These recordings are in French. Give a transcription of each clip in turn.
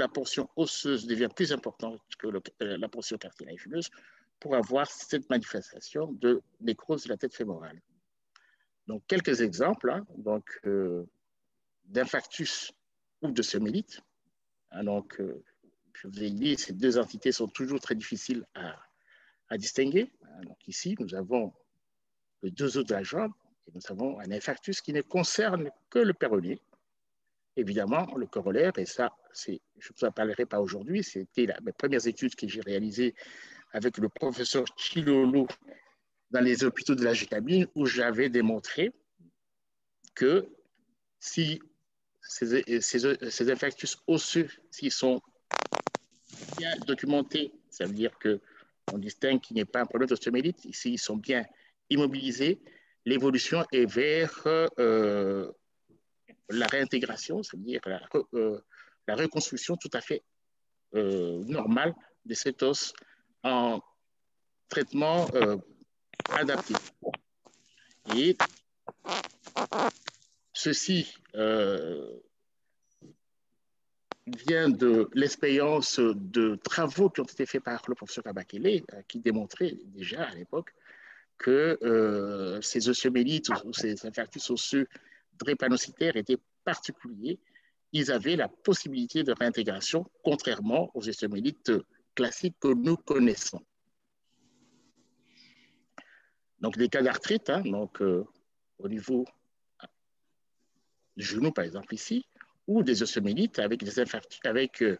la portion osseuse devient plus importante que la portion cartilagineuse pour avoir cette manifestation de nécrose de la tête fémorale. Donc, quelques exemples hein, donc, euh, d'infarctus ou de sémélite. Hein, donc, euh, je vous ai dit, ces deux entités sont toujours très difficiles à, distinguer. Hein, donc, ici, nous avons les deux os de la jambe et nous avons un infarctus qui ne concerne que le péroné. Évidemment, le corollaire, et ça, je ne vous en parlerai pas aujourd'hui, c'était mes premières études que j'ai réalisées avec le professeur Chilolo dans les hôpitaux de la Gétabine, où j'avais démontré que si ces, ces, ces osseux, s'ils sont bien documentés, ça veut dire qu'on distingue qu'il n'y a pas un problème d'ostéomélite, ici ils sont bien immobilisés, l'évolution est vers euh, la réintégration, c'est-à-dire la, euh, la, reconstruction tout à fait euh, normale de cet os en traitement euh, adapté. Et ceci vient de l'expérience de travaux qui ont été faits par le professeur Kabakele, qui démontrait déjà à l'époque que ces ostéomélites ou ces infarctus osseux drépanocytaires étaient particuliers. Ils avaient la possibilité de réintégration, contrairement aux ostéomélites classiques que nous connaissons. Donc, des cas d'arthrite, hein, donc, euh, au niveau du genou, par exemple, ici, ou des ostéomélites avec des, avec, euh,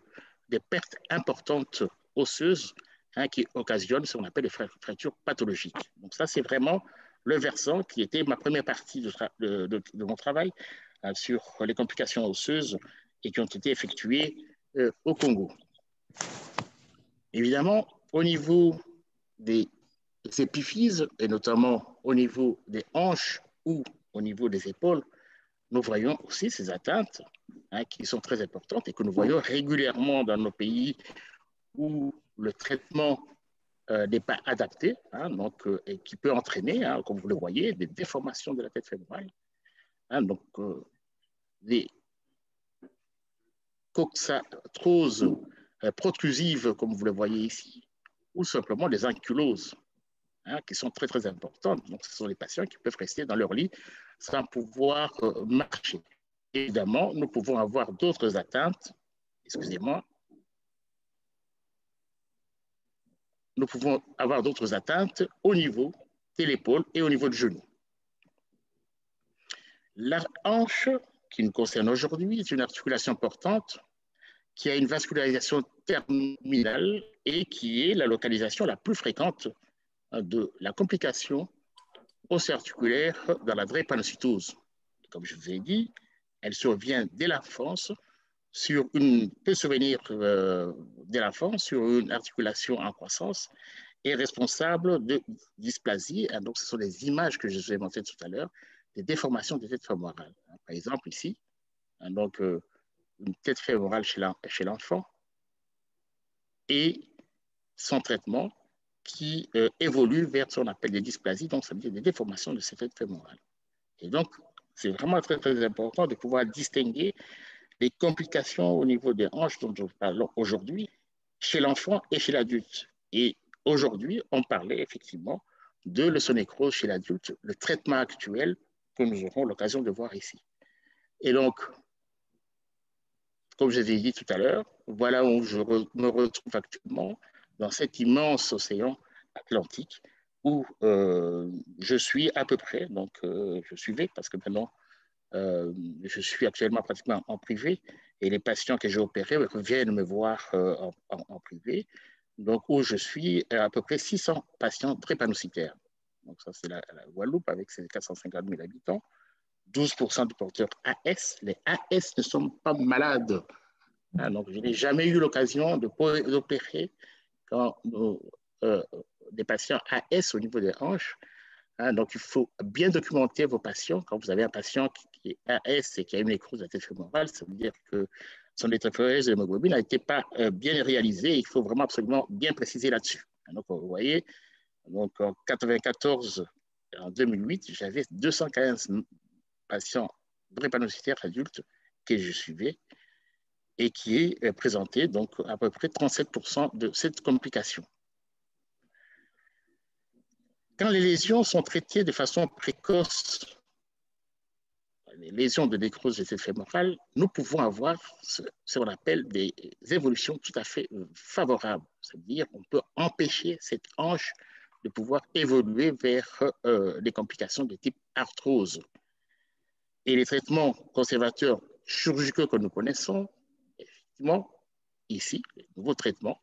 des pertes importantes osseuses hein, qui occasionnent ce qu'on appelle des fractures pathologiques. Donc, ça, c'est vraiment le versant qui était ma première partie de, mon travail hein, sur les complications osseuses et qui ont été effectuées euh, au Congo. Évidemment, au niveau des épiphyses, et notamment au niveau des hanches ou au niveau des épaules, nous voyons aussi ces atteintes hein, qui sont très importantes et que nous voyons régulièrement dans nos pays où le traitement euh, n'est pas adapté, hein, donc, euh, et qui peut entraîner, hein, comme vous le voyez, des déformations de la tête fémorale. donc, euh, des coxatroses protrusives, comme vous le voyez ici, ou simplement des ankyloses, hein, qui sont très, très importantes. Donc, ce sont des patients qui peuvent rester dans leur lit sans pouvoir marcher. Évidemment, nous pouvons avoir d'autres atteintes, excusez-moi, nous pouvons avoir d'autres atteintes au niveau de l'épaule et au niveau du genou. La hanche, qui nous concerne aujourd'hui, est une articulation portante qui a une vascularisation terminale et qui est la localisation la plus fréquente euh, de la complication osseo-articulaire dans la drépanocytose. Comme je vous ai dit, elle survient dès l'enfance, sur une, peut survenir euh, dès l'enfance sur une articulation en croissance et responsable de dysplasie. donc, ce sont les images que je vous ai montrées tout à l'heure, des déformations des têtes fémorales. Par exemple, ici, donc, euh, une tête fémorale chez l'enfant et son traitement qui euh, évolue vers ce qu'on appelle des dysplasies, donc ça veut dire des déformations de cette tête fémorale. Et donc, c'est vraiment très, très important de pouvoir distinguer les complications au niveau des hanches dont nous parlons aujourd'hui chez l'enfant et chez l'adulte. Et aujourd'hui, on parlait effectivement de l'osonécrose chez l'adulte, le traitement actuel que nous aurons l'occasion de voir ici. Et donc, comme je l'ai dit tout à l'heure, voilà où je me retrouve actuellement, dans cet immense océan Atlantique, où euh, je suis à peu près, donc euh, je suis parce que maintenant, euh, je suis actuellement pratiquement en privé, et les patients que j'ai opérés viennent me voir en, privé, donc où je suis à peu près 600 patients drépanocytaires. Donc ça, c'est la, la, Guadeloupe avec ses 450 000 habitants. 12% de porteurs AS. Les AS ne sont pas malades. Hein, donc, je n'ai jamais eu l'occasion d'opérer quand euh, des patients AS au niveau des hanches. Hein, donc, il faut bien documenter vos patients. Quand vous avez un patient qui, est AS et qui a une nécrose tête fémorale, ça veut dire que son électrophorése de l'hémoglobine n'a été pas euh, bien réalisé. Il faut vraiment absolument bien préciser là-dessus. Donc, vous voyez, donc en 94, en 2008, j'avais 215 patients drépanocytaires adultes que je suivais. et qui est présenté donc à peu près 37% de cette complication. Quand les lésions sont traitées de façon précoce, les lésions de nécrose fémorale, nous pouvons avoir ce, qu'on appelle des évolutions tout à fait euh, favorables. C'est-à-dire qu'on peut empêcher cette hanche de pouvoir évoluer vers euh, des complications de type arthrose. Et les traitements conservateurs chirurgicaux que nous connaissons, effectivement, ici, les nouveaux traitements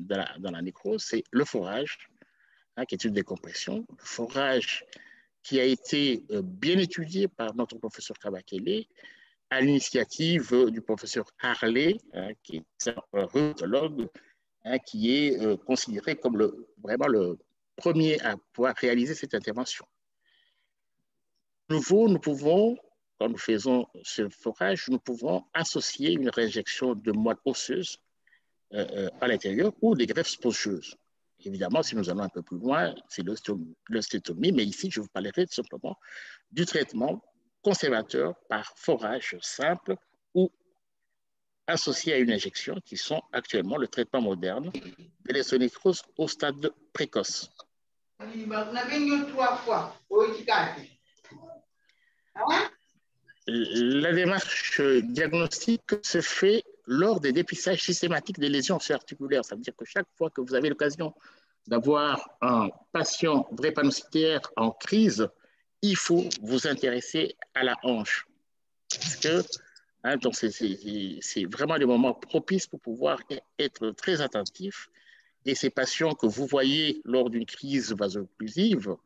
dans la, dans la nécrose, c'est le forage, Hein, qui est une décompression, le forage qui a été euh, bien étudié par notre professeur Kabakele à l'initiative du professeur Harley, hein, qui est un rhumatologue, hein, qui est euh, considéré comme le, vraiment le premier à pouvoir réaliser cette intervention. De nouveau, nous pouvons, quand nous faisons ce forage, nous pouvons associer une réinjection de moelle osseuse euh, à l'intérieur ou des greffes spongieuses. Évidemment, si nous allons un peu plus loin, c'est l'ostéotomie, mais ici, je vous parlerai simplement du traitement conservateur par forage simple ou associé à une injection, qui sont actuellement le traitement moderne de l'esthénécrose au stade précoce. La démarche diagnostique se fait lors des dépistages systématiques des lésions articulaires. Ça veut dire que chaque fois que vous avez l'occasion d'avoir un patient drépanocytaire en crise, il faut vous intéresser à la hanche. Parce que hein, c'est vraiment des moments propices pour pouvoir être très attentif. Et ces patients que vous voyez lors d'une crise vaso-occlusive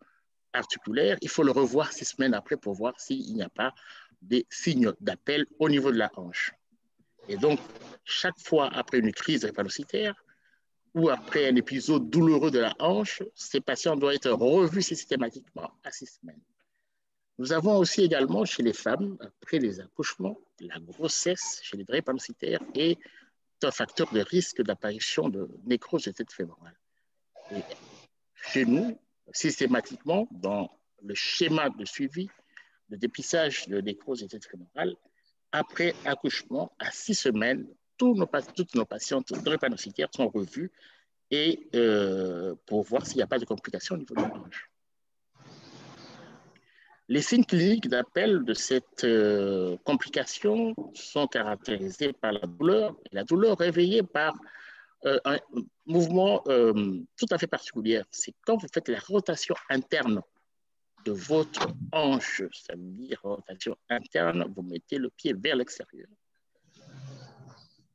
articulaire, il faut le revoir six semaines après pour voir s'il n'y a pas des signes d'appel au niveau de la hanche. Et donc, chaque fois après une crise drépanocytaire ou après un épisode douloureux de la hanche, ces patients doivent être revus systématiquement à six semaines. Nous avons aussi également chez les femmes, après les accouchements, la grossesse chez les drépanocytaires est un facteur de risque d'apparition de nécrose de tête fémorale. Chez nous, systématiquement, dans le schéma de suivi de dépistage de nécrose de tête fémorale, après accouchement, à six semaines, tous nos, toutes nos patientes drépanocytaires sont revues et euh, pour voir s'il n'y a pas de complications au niveau de hanche. Les signes cliniques d'appel de cette euh, complication sont caractérisés par la douleur, la douleur réveillée par euh, un mouvement tout à fait particulier. C'est quand vous faites la rotation interne de votre hanche, ça veut dire rotation interne, vous mettez le pied vers l'extérieur.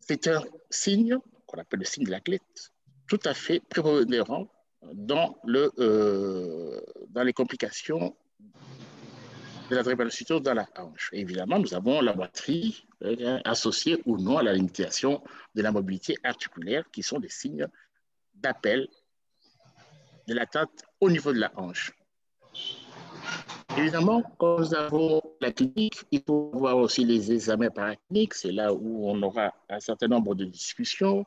C'est un signe qu'on appelle le signe de la clette, tout à fait prépondérant dans, le, euh, dans les complications de la drépanocytose dans la hanche. évidemment, nous avons la batterie euh, associée ou non à la limitation de la mobilité articulaire, qui sont des signes d'appel de l'attente au niveau de la hanche. Évidemment, quand nous avons la clinique, il faut voir aussi les examens paracliniques. C'est là où on aura un certain nombre de discussions.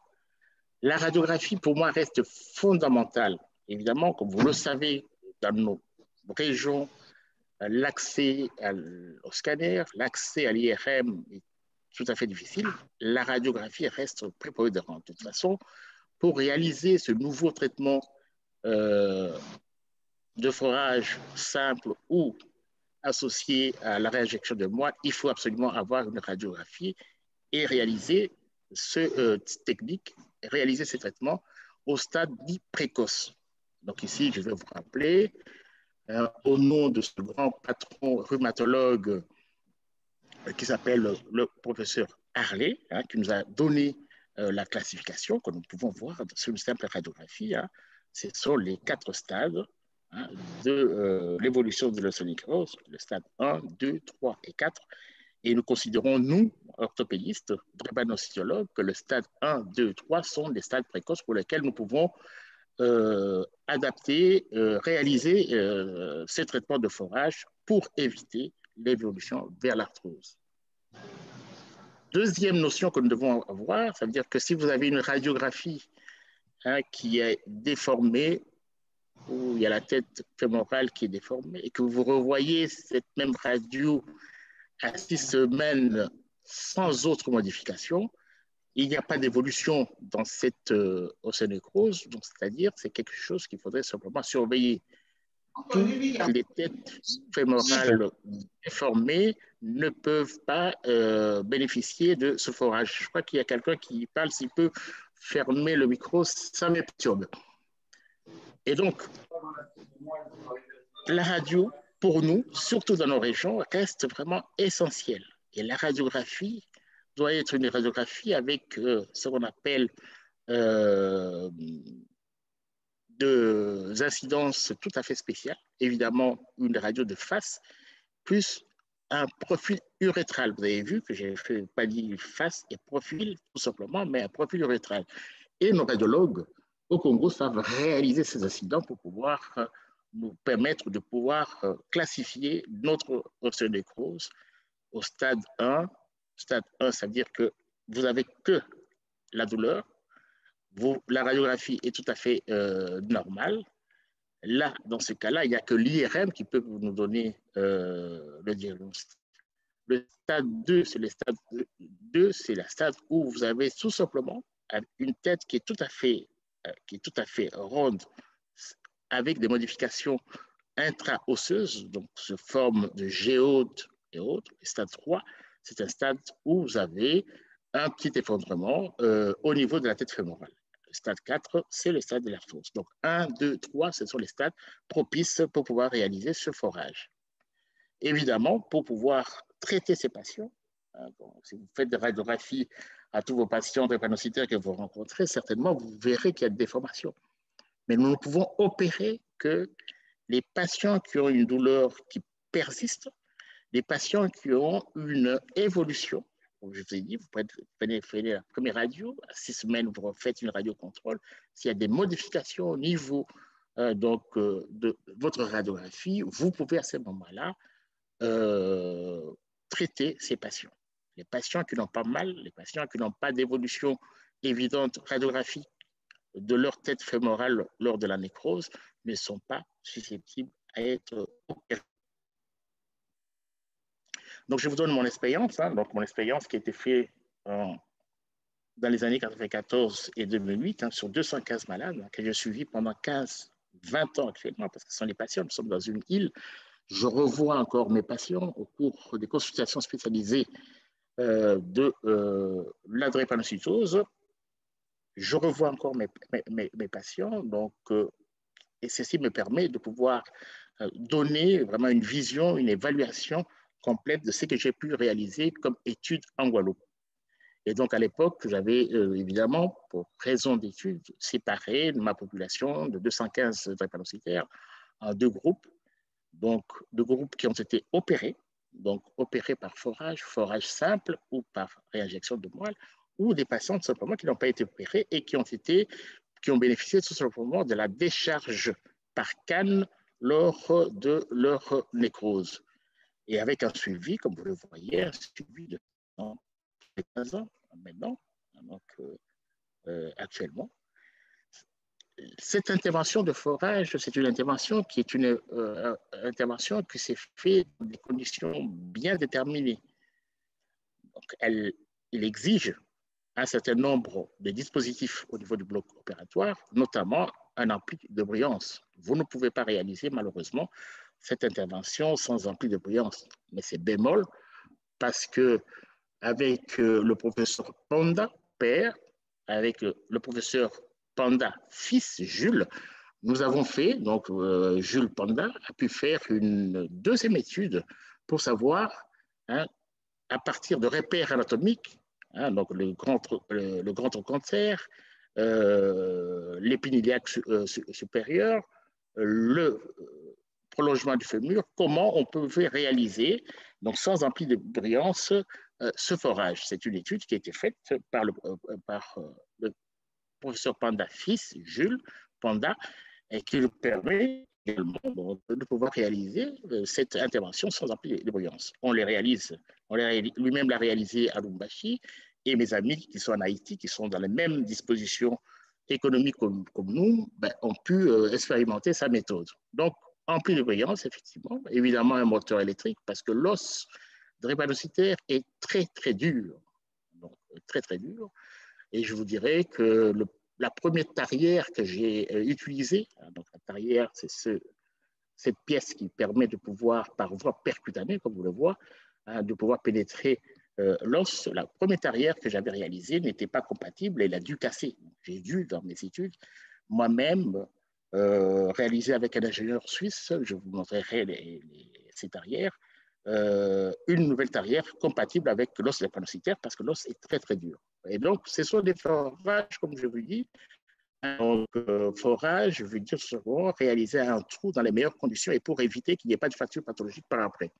La radiographie, pour moi, reste fondamentale. Évidemment, comme vous le savez, dans nos régions, l'accès au scanner, l'accès à l'IRM est tout à fait difficile. La radiographie reste prépondérante. De toute façon, pour réaliser ce nouveau traitement euh, de forage simple ou associé à la réinjection de moelle, il faut absolument avoir une radiographie et réaliser ce euh, technique, réaliser ces traitements au stade dit précoce. Donc ici, je vais vous rappeler, euh, au nom de ce grand patron rhumatologue euh, qui s'appelle le professeur Harley, hein, qui nous a donné la classification que nous pouvons voir sur une simple radiographie. Hein. Ce sont les quatre stades Hein, de euh, l'évolution de l'osteonérose, le stade 1, 2, 3 et 4. Et nous considérons, nous, orthopédistes, drépanocytologues, que le stade 1, 2, 3 sont des stades précoces pour lesquels nous pouvons euh, adapter, euh, réaliser ces traitements de forage pour éviter l'évolution vers l'arthrose. Deuxième notion que nous devons avoir, ça veut dire que si vous avez une radiographie hein, qui est déformée où il y a la tête fémorale qui est déformée et que vous revoyez cette même radio à six semaines sans autre modification, il n'y a pas d'évolution dans cette euh, océanocrose, donc c'est-à-dire c'est quelque chose qu'il faudrait simplement surveiller. Toutes les têtes fémorales déformées ne peuvent pas euh, bénéficier de ce forage. Je crois qu'il y a quelqu'un qui parle, s'il peut fermer le micro, ça me perturbe. Et donc, la radio, pour nous, surtout dans nos régions, reste vraiment essentielle. Et la radiographie doit être une radiographie avec euh, ce qu'on appelle euh, des incidences tout à fait spéciales. Évidemment, une radio de face, plus un profil urétral. Vous avez vu que j'ai fait pas dit face et profil, tout simplement, mais un profil urétral. Et nos radiologues au Congo savent réaliser ces incidents pour pouvoir euh, nous permettre de pouvoir classifier notre ostéonécrose au stade 1 Stade 1, ça veut dire que vous n'avez que la douleur. Vous, la radiographie est tout à fait euh, normale. Là, dans ce cas-là, il n'y a que l'IRM qui peut nous donner euh, le diagnostic. Le stade 2, c'est le stade 2, c'est la stade où vous avez tout simplement une tête qui est tout à fait, euh, qui est tout à fait ronde avec des modifications intra-osseuses, donc sous forme de géode et autres. Le stade 3, c'est un stade où vous avez un petit effondrement euh, au niveau de la tête fémorale. Le stade 4, c'est le stade de la force. Donc 1, 2, 3, ce sont les stades propices pour pouvoir réaliser ce forage. Évidemment, pour pouvoir traiter ces patients, hein, si vous faites des radiographies à tous vos patients drépanocytaires que vous rencontrez, certainement, vous verrez qu'il y a des déformations. Mais nous ne pouvons opérer que les patients qui ont une douleur qui persiste des patients qui ont une évolution. Je vous ai dit, vous prenez, la première radio, à six semaines, vous refaites une radio contrôle. S'il y a des modifications au niveau euh, donc, euh, de votre radiographie, vous pouvez à ce moment-là euh, traiter ces patients. Les patients qui n'ont pas mal, les patients qui n'ont pas d'évolution évidente radiographique de leur tête fémorale lors de la nécrose ne sont pas susceptibles à être opérés donc, je vous donne mon expérience. Hein. donc, mon expérience qui a été faite dans les années 94 et 2008 hein, sur 215 malades hein, que j'ai suivis pendant 15, 20 ans actuellement, parce que ce sont les patients, nous sommes dans une île. Je revois encore mes patients au cours des consultations spécialisées de euh, la drépanocytose. Je revois encore mes, patients, donc, euh, et ceci me permet de pouvoir euh, donner vraiment une vision, une évaluation complète de ce que j'ai pu réaliser comme étude en Guadeloupe. Et donc, à l'époque, j'avais euh, évidemment, pour raison d'études, séparé ma population de 215 drépanocytaires en deux groupes. Donc, deux groupes qui ont été opérés, donc opérés par forage, forage simple ou par réinjection de moelle, ou des patients simplement qui n'ont pas été opérés et qui ont, été, qui ont bénéficié tout simplement de la décharge par canne lors de leur nécrose et avec un suivi, comme vous le voyez, un suivi de 15 ans maintenant, donc, euh, euh, actuellement. Cette intervention de forage, c'est une intervention qui est une euh, intervention qui s'est faite dans des conditions bien déterminées. Elle, exige un certain nombre de dispositifs au niveau du bloc opératoire, notamment un ampli de brillance. Vous ne pouvez pas réaliser, malheureusement, cette intervention sans ampli de brillance. Mais c'est bémol parce que avec euh, le professeur Panda, père, avec euh, le professeur Panda, fils, Jules, nous avons fait, donc euh, Jules Panda a pu faire une deuxième étude pour savoir, hein, à partir de repères anatomiques, hein, donc le grand, le, le grand cancer, euh, supérieur, le prolongement du fémur, comment on pouvait réaliser, donc sans ampli de brillance, euh, ce forage. C'est une étude qui a été faite par euh, par, euh, le professeur Panda fils, Jules Panda, qui nous permet également de pouvoir réaliser cette intervention sans ampli de brillance. On les réalise, on lui-même l'a réalisé à Lumbashi, et mes amis qui sont en Haïti, qui sont dans les mêmes dispositions économiques comme, nous, ben, ont pu expérimenter sa méthode. Donc, Ampli de brillance, effectivement, évidemment un moteur électrique, parce que l'os drépanocytaire est très, très dur. Donc, très, très dur. Et je vous dirais que la première tarière que j'ai euh, utilisée, hein, donc la tarière, c'est ce, cette pièce qui permet de pouvoir, par voie percutanée, comme vous le voyez, hein, de pouvoir pénétrer euh, l'os. La première tarière que j'avais réalisée n'était pas compatible, elle a dû casser. J'ai dû, dans mes études, moi-même euh, réaliser avec un ingénieur suisse, je vous montrerai les, ces tarières, une nouvelle tarière compatible avec l'os drépanocytaire parce que l'os est très très dur. Et donc, ce sont des forages, comme je vous dis. Donc, euh, forage, je veux dire, seront réaliser un trou dans les meilleures conditions et pour éviter qu'il n'y ait pas de fracture pathologique par après.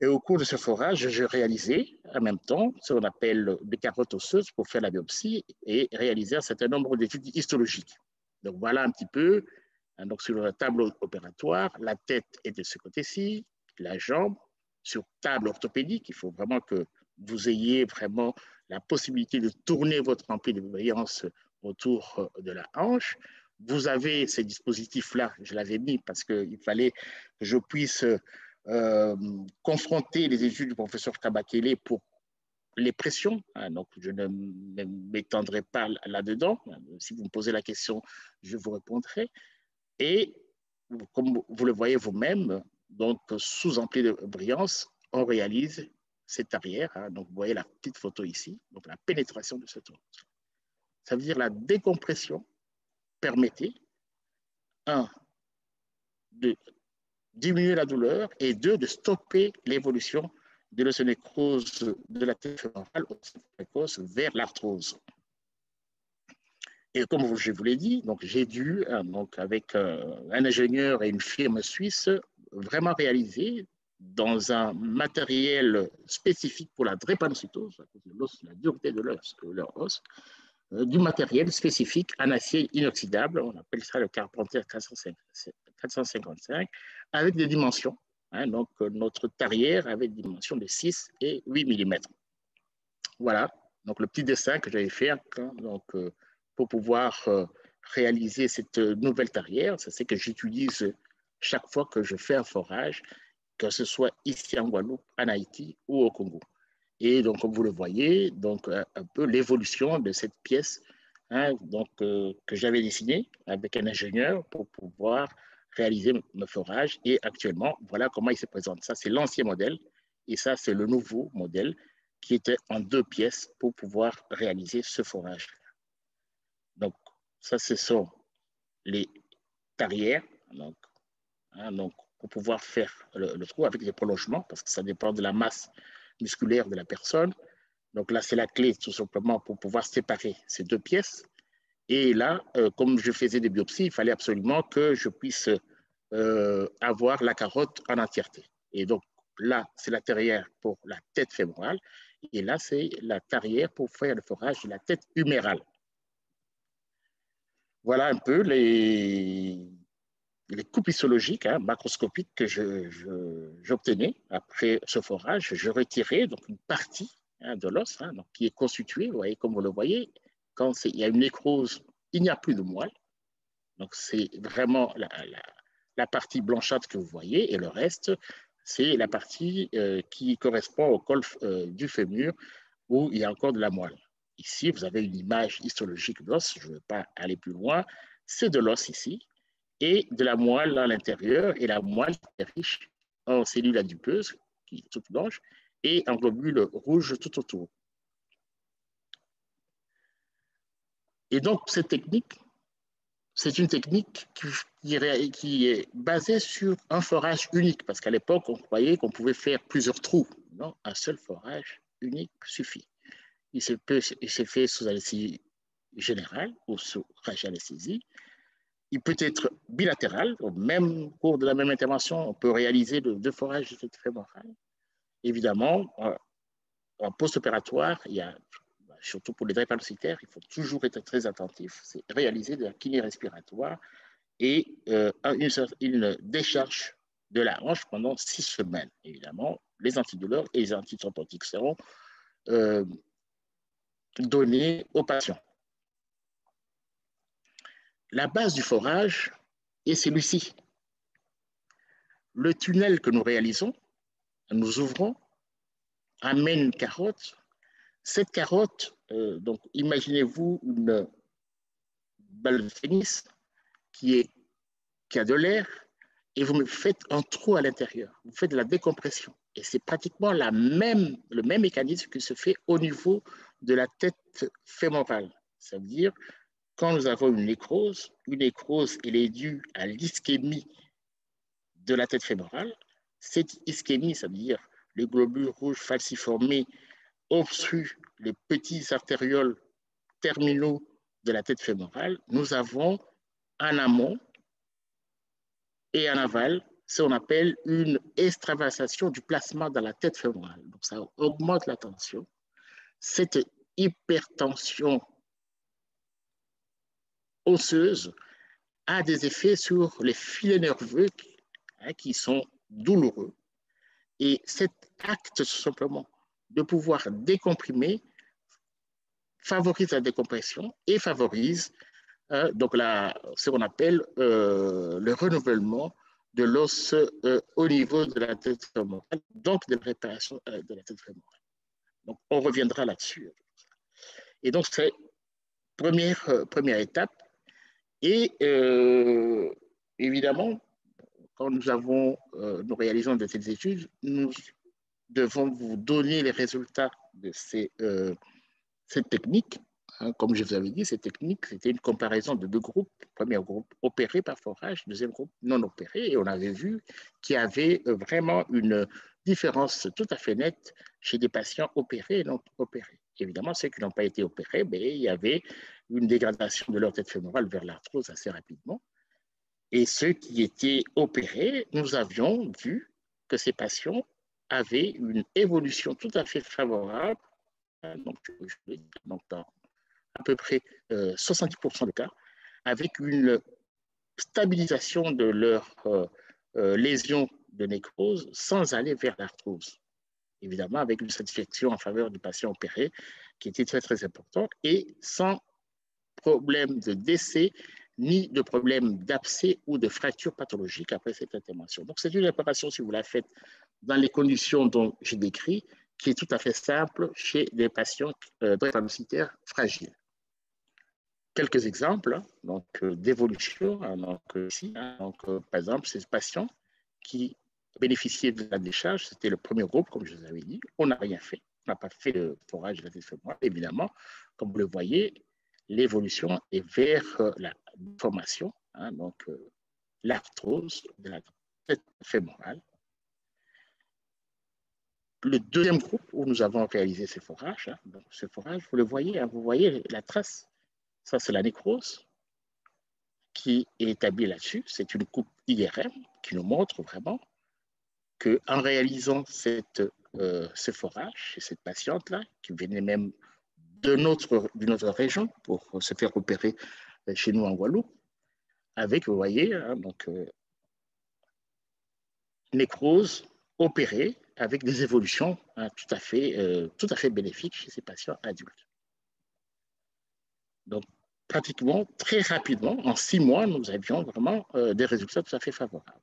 Et au cours de ce forage, j'ai réalisé en même temps ce qu'on appelle des carottes osseuses pour faire la biopsie et réaliser un certain nombre d'études histologiques. Donc voilà un petit peu, hein, donc sur le tableau opératoire, la tête est de ce côté-ci, la jambe, sur table orthopédique, il faut vraiment que vous ayez vraiment la possibilité de tourner votre ampli de brillance autour euh, de la hanche. Vous avez ces dispositifs-là, je l'avais mis parce qu'il fallait que je puisse euh, confronter les études du professeur Kabakele pour les pressions. Hein, donc, je ne m'étendrai pas là-dedans. Si vous me posez la question, je vous répondrai. Et comme vous le voyez vous-même, donc sous ampli de brillance, on réalise cette arrière. Hein. donc, vous voyez la petite photo ici, donc la pénétration de ce trou. Ça veut dire la décompression permettait, un, de diminuer la douleur et deux, de stopper l'évolution de l'ostéonécrose de la tête fémorale vers l'arthrose. Et comme je vous l'ai dit, donc j'ai dû, hein, donc avec euh, un ingénieur et une firme suisse, vraiment réaliser dans un matériel spécifique pour la drépanocytose, la dureté de l'os, leur os, euh, du matériel spécifique en acier inoxydable, on appelle ça le Carpenter 455, avec des dimensions. Hein, donc, euh, notre tarière avait des dimensions de 6 et 8 mm. Voilà, donc le petit dessin que j'avais fait hein, donc, euh, pour pouvoir réaliser cette nouvelle tarière, c'est que j'utilise chaque fois que je fais un forage, que ce soit ici en Guadeloupe, en Haïti ou au Congo. Et donc, comme vous le voyez, donc un, peu l'évolution de cette pièce hein, donc, euh, que j'avais dessinée avec un ingénieur pour pouvoir réaliser mon forage. Et actuellement, voilà comment il se présente. Ça, c'est l'ancien modèle et ça, c'est le nouveau modèle qui était en deux pièces pour pouvoir réaliser ce forage. Donc, ça, ce sont les tarières. Donc, hein, donc pouvoir faire le, trou avec des prolongements, parce que ça dépend de la masse musculaire de la personne. Donc là, c'est la clé tout simplement pour pouvoir séparer ces deux pièces. Et là, euh, comme je faisais des biopsies, il fallait absolument que je puisse euh, avoir la carotte en entièreté. Et donc là, c'est la terrière pour la tête fémorale. Et là, c'est la tarière pour faire le forage de la tête humérale. Voilà un peu les, les coupes histologiques hein, macroscopiques que j'obtenais après ce forage, je retirais donc une partie hein, de l'os hein, qui est constituée, vous voyez, comme vous le voyez, quand il y a une nécrose, il n'y a plus de moelle. Donc c'est vraiment la, partie blanchâtre que vous voyez. Et le reste, c'est la partie euh, qui correspond au col euh, du fémur où il y a encore de la moelle. Ici, vous avez une image histologique d'os, je ne vais pas aller plus loin, c'est de l'os ici, et de la moelle à l'intérieur, et la moelle est riche en cellules adipeuses, qui est toute blanche, et en globules rouges tout autour. Et donc, cette technique, c'est une technique qui, est basée sur un forage unique, parce qu'à l'époque, on croyait qu'on pouvait faire plusieurs trous. Non, un seul forage unique suffit. Il se fait sous anesthésie générale ou sous anesthésie il peut être bilatéral, au même cours de la même intervention, on peut réaliser deux forages de cette fémorale. Évidemment, en post-opératoire, il y a, surtout pour les drépanocytaires, il faut toujours être très attentif, c'est réaliser de la kiné respiratoire et euh, une, une, décharge de la hanche pendant six semaines. Évidemment, les antidouleurs et les antithrombotiques seront euh, donnés aux patients. La base du forage est celui-ci. Le tunnel que nous réalisons, nous ouvrons, amène une carotte, Cette carotte, euh, donc imaginez-vous une balle de tennis qui, est, a de l'air et vous faites un trou à l'intérieur. Vous faites de la décompression. Et c'est pratiquement le même mécanisme qui se fait au niveau de la tête fémorale. Ça veut dire, quand nous avons une nécrose, une nécrose, elle est due à l'ischémie de la tête fémorale. Cette ischémie, ça veut dire les globules rouges falciformés obstruent les petits artérioles terminaux de la tête fémorale. Nous avons en amont et en aval ce qu'on appelle une extravasation du plasma dans la tête fémorale. Donc ça augmente la tension. Cette hypertension osseuse a des effets sur les filets nerveux hein, qui sont douloureux. Et cet acte, simplement, de pouvoir décomprimer favorise la décompression et favorise euh, donc ce qu'on appelle euh, le renouvellement de l'os euh, au niveau de la tête fémorale, donc de la réparation de la tête fémorale. Donc on reviendra là-dessus. Et donc c'est première, première étape. Et évidemment, quand nous avons, nous réalisons de ces études, nous devons vous donner les résultats de ces, cette technique. Hein, comme je vous avais dit, cette technique, c'était une comparaison de deux groupes. Premier groupe opéré par forage, deuxième groupe non opéré. Et on avait vu qu'il y avait euh, vraiment une différence tout à fait nette chez des patients opérés et non opérés. Évidemment, ceux qui n'ont pas été opérés, ben, il y avait une dégradation de leur tête fémorale vers l'arthrose assez rapidement. Et ceux qui étaient opérés, nous avions vu que ces patients avaient une évolution tout à fait favorable, hein, donc, dans à peu près 70% euh, des cas, avec une stabilisation de leur euh, euh, lésion de nécrose sans aller vers l'arthrose. Évidemment, avec une satisfaction en faveur du patient opéré qui était très, très important et sans de décès ni de problème d'abcès ou de fracture pathologique après cette intervention. Donc, c'est une opération, si vous la faites dans les conditions dont j'ai décrit, qui est tout à fait simple chez des patients euh, fragiles. Quelques exemples hein, donc, euh, d'évolution. Hein, donc, ici, hein, donc, euh, par exemple, ces patients qui bénéficiaient de la décharge, c'était le premier groupe, comme je vous avais dit. On n'a rien fait. On n'a pas fait de forage de la tête Évidemment, comme vous le voyez, l'évolution est vers la formation, hein, donc euh, l'arthrose de la tête fémorale. Le deuxième groupe où nous avons réalisé ces forages, hein, ce forage, vous le voyez, hein, vous voyez la trace, ça c'est la nécrose qui est établie là-dessus. C'est une coupe IRM qui nous montre vraiment qu'en réalisant cette, euh, ce forage cette patiente-là, qui venait même d'une autre, autre région pour se faire opérer chez nous en Guadeloupe, avec, vous voyez, hein, donc, euh, nécrose opérée avec des évolutions hein, tout, à fait, euh, tout à fait bénéfiques chez ces patients adultes. Donc, pratiquement, très rapidement, en six mois, nous avions vraiment euh, des résultats tout à fait favorables.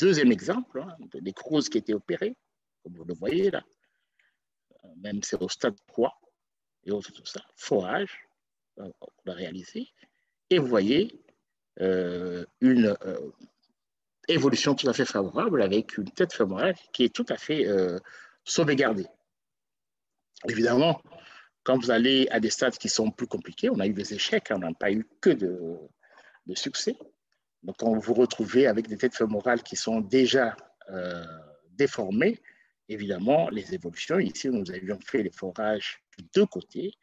Deuxième exemple, hein, des nécroses qui étaient opérées, comme vous le voyez là, même c'est au stade 3 et autres tout ça, forage, on a réalisé, et vous voyez euh, une euh, évolution tout à fait favorable avec une tête fémorale qui est tout à fait euh, sauvegardée. Évidemment, quand vous allez à des stades qui sont plus compliqués, on a eu des échecs, on n'a pas eu que de, succès. Donc, quand vous vous retrouvez avec des têtes fémorales qui sont déjà déformées, évidemment, les évolutions, ici, nous avions fait les forages deux côtés.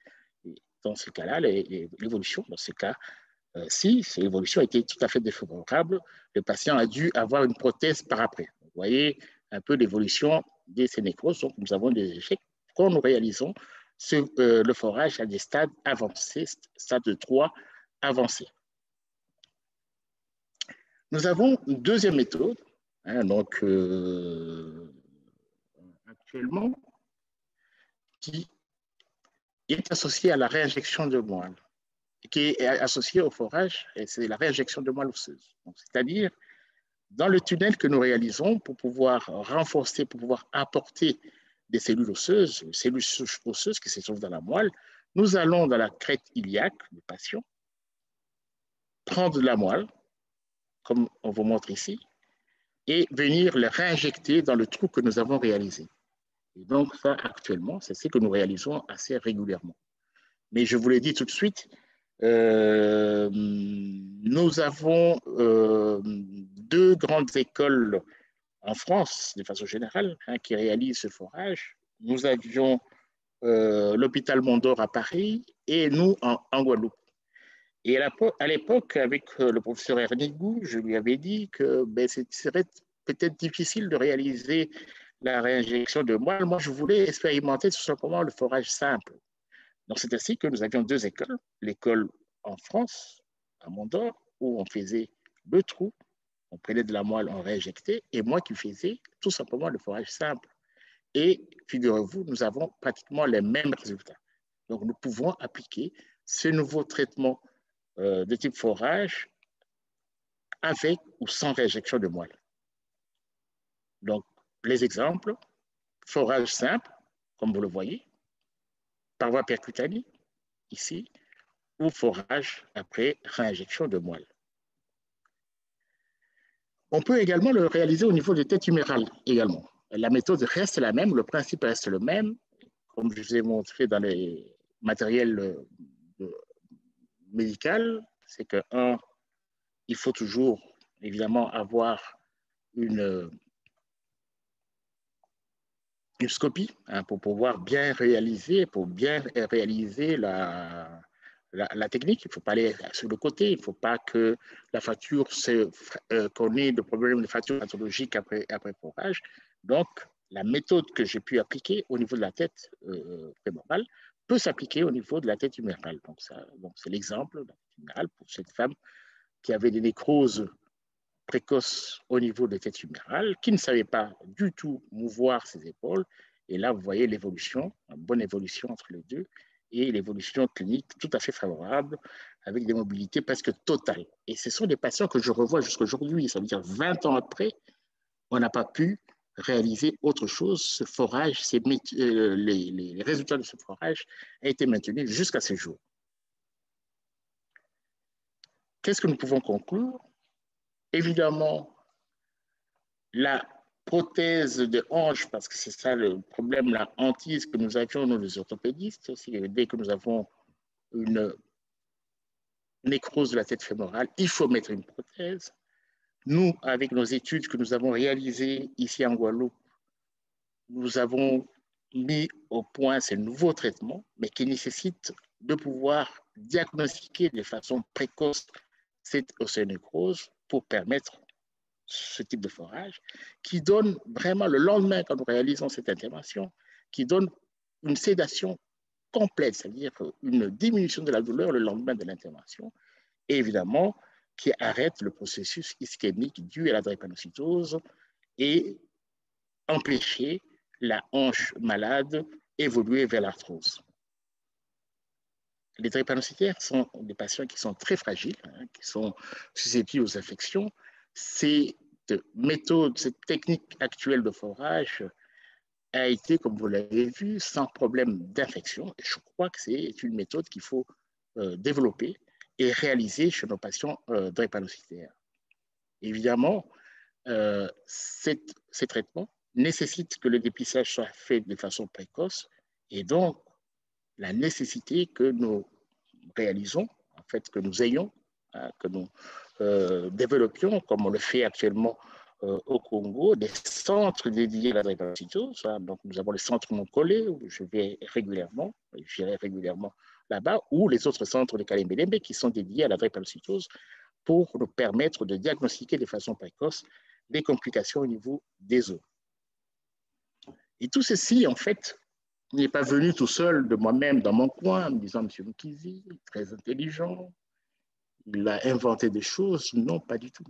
dans ce cas-là, l'évolution, dans ce cas, euh, si cette évolution a été tout à fait défavorable, le patient a dû avoir une prothèse par après. Vous voyez un peu l'évolution des nécroses. Donc, nous avons des échecs quand nous réalisons euh, le forage à des stades avancés, stade 3 avancé. Nous avons une deuxième méthode, hein, donc euh, actuellement, qui est associée à la réinjection de moelle qui est associé au forage, et c'est la réinjection de moelle osseuse. C'est-à-dire, dans le tunnel que nous réalisons pour pouvoir renforcer, pour pouvoir apporter des cellules osseuses, cellules osseuses qui se trouvent dans la moelle. Nous allons dans la crête iliaque du patient, prendre de la moelle, comme on vous montre ici, et venir le réinjecter dans le trou que nous avons réalisé. Et donc, ça, actuellement, c'est ce que nous réalisons assez régulièrement. Mais je vous l'ai dit tout de suite, euh, nous avons euh, deux grandes écoles en France, de façon générale, hein, qui réalisent ce forage. Nous avions euh, l'hôpital Mondor à Paris et nous en, Guadeloupe. Et à l'époque, avec le professeur Ernigou, je lui avais dit que ben, ce serait peut-être difficile de réaliser la réinjection de moelle. Moi, je voulais expérimenter tout simplement le forage simple. Donc, c'est ainsi que nous avions deux écoles. L'école en France, à Mondor, où on faisait le trou, on prenait de la moelle, on réinjectait, et moi qui faisais tout simplement le forage simple. Et figurez-vous, nous avons pratiquement les mêmes résultats. Donc, nous pouvons appliquer ce nouveau traitement euh, de type forage avec ou sans réinjection de moelle. Donc, les exemples, forage simple, comme vous le voyez, par voie percutanée, ici, ou forage après réinjection de moelle. On peut également le réaliser au niveau des têtes humérales également. La méthode reste la même, le principe reste le même, comme je vous ai montré dans les matériels euh, médicaux, c'est que, un, il faut toujours évidemment avoir une une scopie hein, pour pouvoir bien réaliser, pour bien réaliser la, la, technique. Il ne faut pas aller sur le côté. Il ne faut pas que la facture, euh, qu'on ait de problèmes de facture pathologique après, après forage. Donc, la méthode que j'ai pu appliquer au niveau de la tête euh, prémorale peut s'appliquer au niveau de la tête humérale. Donc, donc c'est l'exemple pour cette femme qui avait des nécroses précoce au niveau de tête humérale, qui ne savait pas du tout mouvoir ses épaules. Et là, vous voyez l'évolution, une bonne évolution entre les deux, et l'évolution clinique tout à fait favorable, avec des mobilités presque totales. Et ce sont des patients que je revois jusqu'à aujourd'hui, ça veut dire 20 ans après, on n'a pas pu réaliser autre chose. Ce forage, euh, les, les, résultats de ce forage ont été maintenus jusqu'à ce jour. Qu'est-ce que nous pouvons conclure? Évidemment, la prothèse de hanche, parce que c'est ça le problème, la hantise que nous avions, nous les orthopédistes, dès que nous avons une nécrose de la tête fémorale, il faut mettre une prothèse. Nous, avec nos études que nous avons réalisées ici en Guadeloupe, nous avons mis au point ces nouveaux traitements, mais qui nécessitent de pouvoir diagnostiquer de façon précoce cette océanécrose pour permettre ce type de forage, qui donne vraiment le lendemain, quand nous réalisons cette intervention, qui donne une sédation complète, c'est-à-dire une diminution de la douleur le lendemain de l'intervention, et évidemment qui arrête le processus ischémique dû à la drépanocytose et empêcher la hanche malade évoluer vers l'arthrose. Les drépanocytaires sont des patients qui sont très fragiles, hein, qui sont susceptibles aux infections. Cette méthode, cette technique actuelle de forage a été, comme vous l'avez vu, sans problème d'infection. Je crois que c'est une méthode qu'il faut euh, développer et réaliser chez nos patients euh, drépanocytaires. Évidemment, euh, ces traitements nécessitent que le dépistage soit fait de façon précoce et donc la nécessité que nous réalisons, en fait, que nous ayons, hein, que nous euh, développions, comme on le fait actuellement euh, au Congo, des centres dédiés à la drépanocytose. Donc, nous avons les centres non collés où je vais régulièrement, j'irai régulièrement là-bas, ou les autres centres de Kalembelembe qui sont dédiés à la drépanocytose pour nous permettre de diagnostiquer de façon précoce les complications au niveau des os. Et tout ceci, en fait, il n'est pas venu tout seul de moi-même dans mon coin en me disant, Monsieur Mkizi, très intelligent, il a inventé des choses. Non, pas du tout.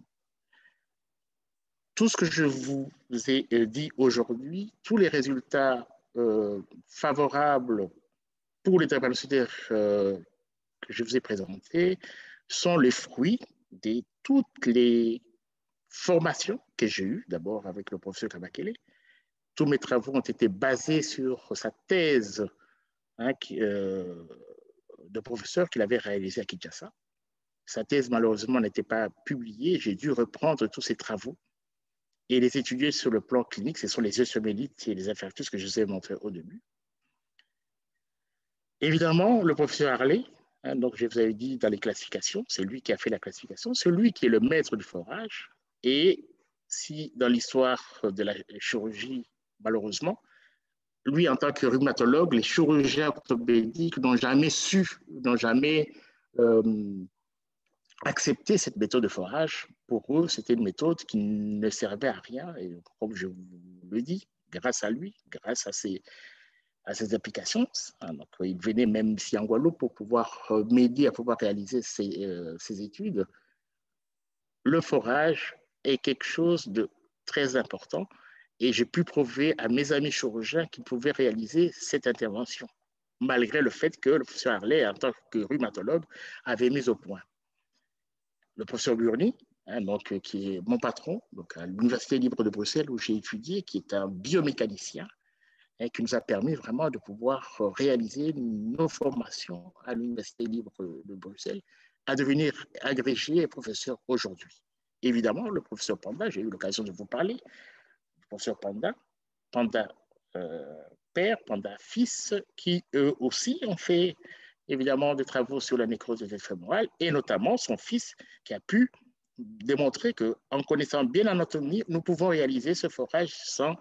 Tout ce que je vous ai euh, dit aujourd'hui, tous les résultats euh, favorables pour les drépanocytaires euh, que je vous ai présentés sont les fruits de toutes les formations que j'ai eues, d'abord avec le professeur Kabakele, tous mes travaux ont été basés sur sa thèse hein, euh, de professeur qu'il avait réalisée à Kinshasa. Sa thèse, malheureusement, n'était pas publiée. J'ai dû reprendre tous ses travaux et les étudier sur le plan clinique. Ce sont les œsomélites et les infarctus que je vous ai montrés au début. Évidemment, le professeur Harley, hein, donc je vous avais dit dans les classifications, c'est lui qui a fait la classification, c'est lui qui est le maître du forage. Et si dans l'histoire de la chirurgie, malheureusement, lui, en tant que rhumatologue, les chirurgiens orthopédiques n'ont jamais su, n'ont jamais euh, accepté cette méthode de forage. Pour eux, c'était une méthode qui ne servait à rien. Et comme je vous le dis, grâce à lui, grâce à ses, à ses applications, hein, donc, il venait même ici en Guadeloupe pour pouvoir euh, m'aider à pouvoir réaliser euh, ces études. Le forage est quelque chose de très important et j'ai pu prouver à mes amis chirurgiens qu'ils pouvaient réaliser cette intervention, malgré le fait que le professeur Harley, en tant que rhumatologue, avait mis au point. Le professeur Burny, hein, donc, qui est mon patron, donc à l'Université libre de Bruxelles où j'ai étudié, qui est un biomécanicien, hein, qui nous a permis vraiment de pouvoir réaliser nos formations à l'Université libre de Bruxelles, à devenir agrégé et professeur aujourd'hui. Évidemment, le professeur Panda, j'ai eu l'occasion de vous parler, professeur Panda, Panda euh, père, Panda fils, qui eux aussi ont fait évidemment des travaux sur la nécrose des fémorale, et notamment son fils qui a pu démontrer qu'en connaissant bien l'anatomie, nous pouvons réaliser ce forage sans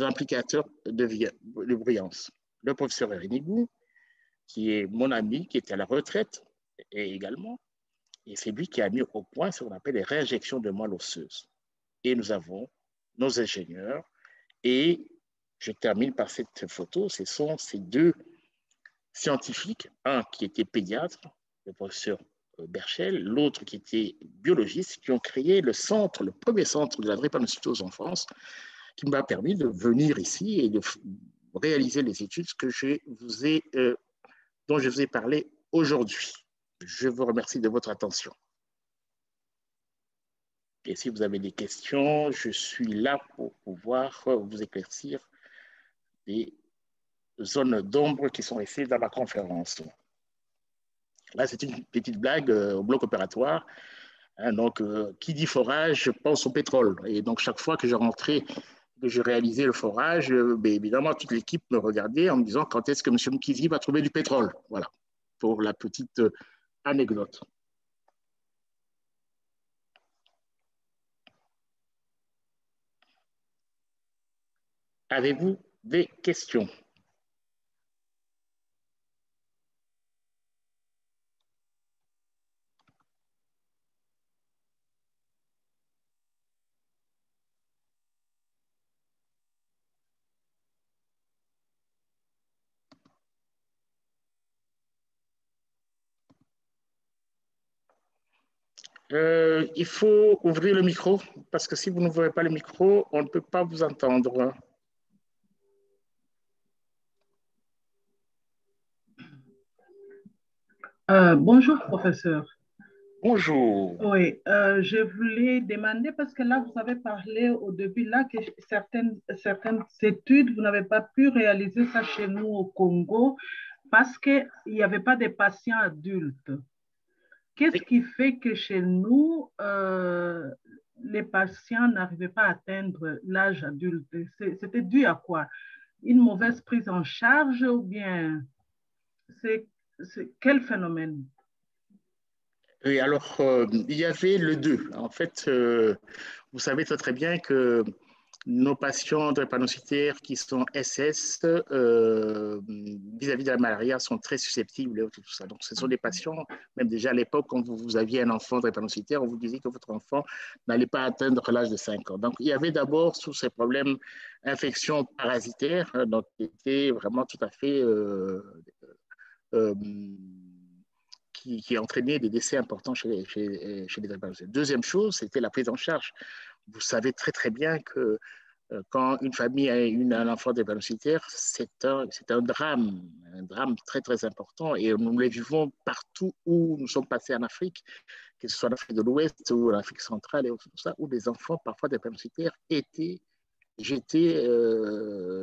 implicateurs de, de bruyance. Le professeur Renigou, qui est mon ami, qui était à la retraite, et également, et c'est lui qui a mis au point ce qu'on appelle les réinjections de moelle osseuse. Et nous avons nos ingénieurs. Et je termine par cette photo. Ce sont ces deux scientifiques, un qui était pédiatre, le professeur euh, Berchel, l'autre qui était biologiste, qui ont créé le centre, le premier centre de la drépanocytose en France, qui m'a permis de venir ici et de réaliser les études que je vous ai, euh, dont je vous ai parlé aujourd'hui. Je vous remercie de votre attention. Et si vous avez des questions, je suis là pour pouvoir vous éclaircir des zones d'ombre qui sont restées dans la conférence. Là, c'est une petite blague euh, au bloc opératoire. Hein, donc, euh, qui dit forage, pense au pétrole. Et donc, chaque fois que je rentrais, que je réalisais le forage, euh, ben, évidemment, toute l'équipe me regardait en me disant quand est-ce que M. Mkizi va trouver du pétrole? Voilà, pour la petite anecdote. Avez-vous des questions? Euh, il faut ouvrir le micro parce que si vous n'ouvrez pas le micro, on ne peut pas vous entendre. Euh, bonjour, professeur. Bonjour. Oui, euh, je voulais demander, parce que là, vous avez parlé au début, là, que certaines, certaines études, vous n'avez pas pu réaliser ça chez nous au Congo parce qu'il n'y avait pas de patients adultes. Qu'est-ce qui fait que chez nous, euh, les patients n'arrivaient pas à atteindre l'âge adulte? C'était dû à quoi? Une mauvaise prise en charge ou bien c'est quel phénomène? Oui, alors, euh, il y avait le deux. En fait, euh, vous savez très, très bien que nos patients drépanocytaires qui sont SS euh, vis-à-vis de la malaria sont très susceptibles tout ça. Donc, ce sont des patients, même déjà à l'époque, quand vous, aviez un enfant drépanocytaire, on vous disait que votre enfant n'allait pas atteindre l'âge de 5 ans. Donc, il y avait d'abord tous ces problèmes infections parasitaires, hein, donc qui étaient vraiment tout à fait qui, qui, entraînait des décès importants chez les, chez les Deuxième chose, c'était la prise en charge. Vous savez très très bien que euh, quand une famille a une, un enfant drépanocytaire, c'est un, un drame, un drame très très important et nous le vivons partout où nous sommes passés en Afrique, que ce soit en Afrique de l'Ouest ou en Afrique centrale et tout ça, où les enfants parfois drépanocytaires étaient j'étais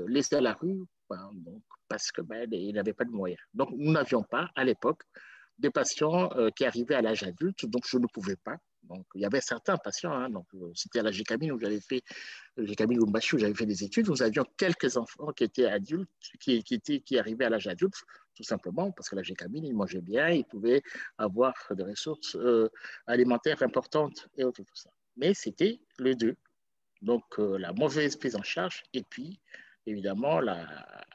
laissé à la rue donc, parce que ben, il n'avait pas de moyens. Donc, nous n'avions pas, à l'époque, des patients qui arrivaient à l'âge adulte, donc je ne pouvais pas donc, il y avait certains patients, hein, donc euh, c'était à la GCAMI où j'avais fait, GCAMI où j'avais fait des études, nous avions quelques enfants qui étaient adultes, qui, étaient, qui arrivaient à l'âge adulte, tout simplement parce que la GCAMI, ils mangeaient bien, ils pouvaient avoir des ressources euh, alimentaires importantes et tout ça. Mais c'était les deux. Donc, euh, la mauvaise prise en charge et puis, évidemment, la,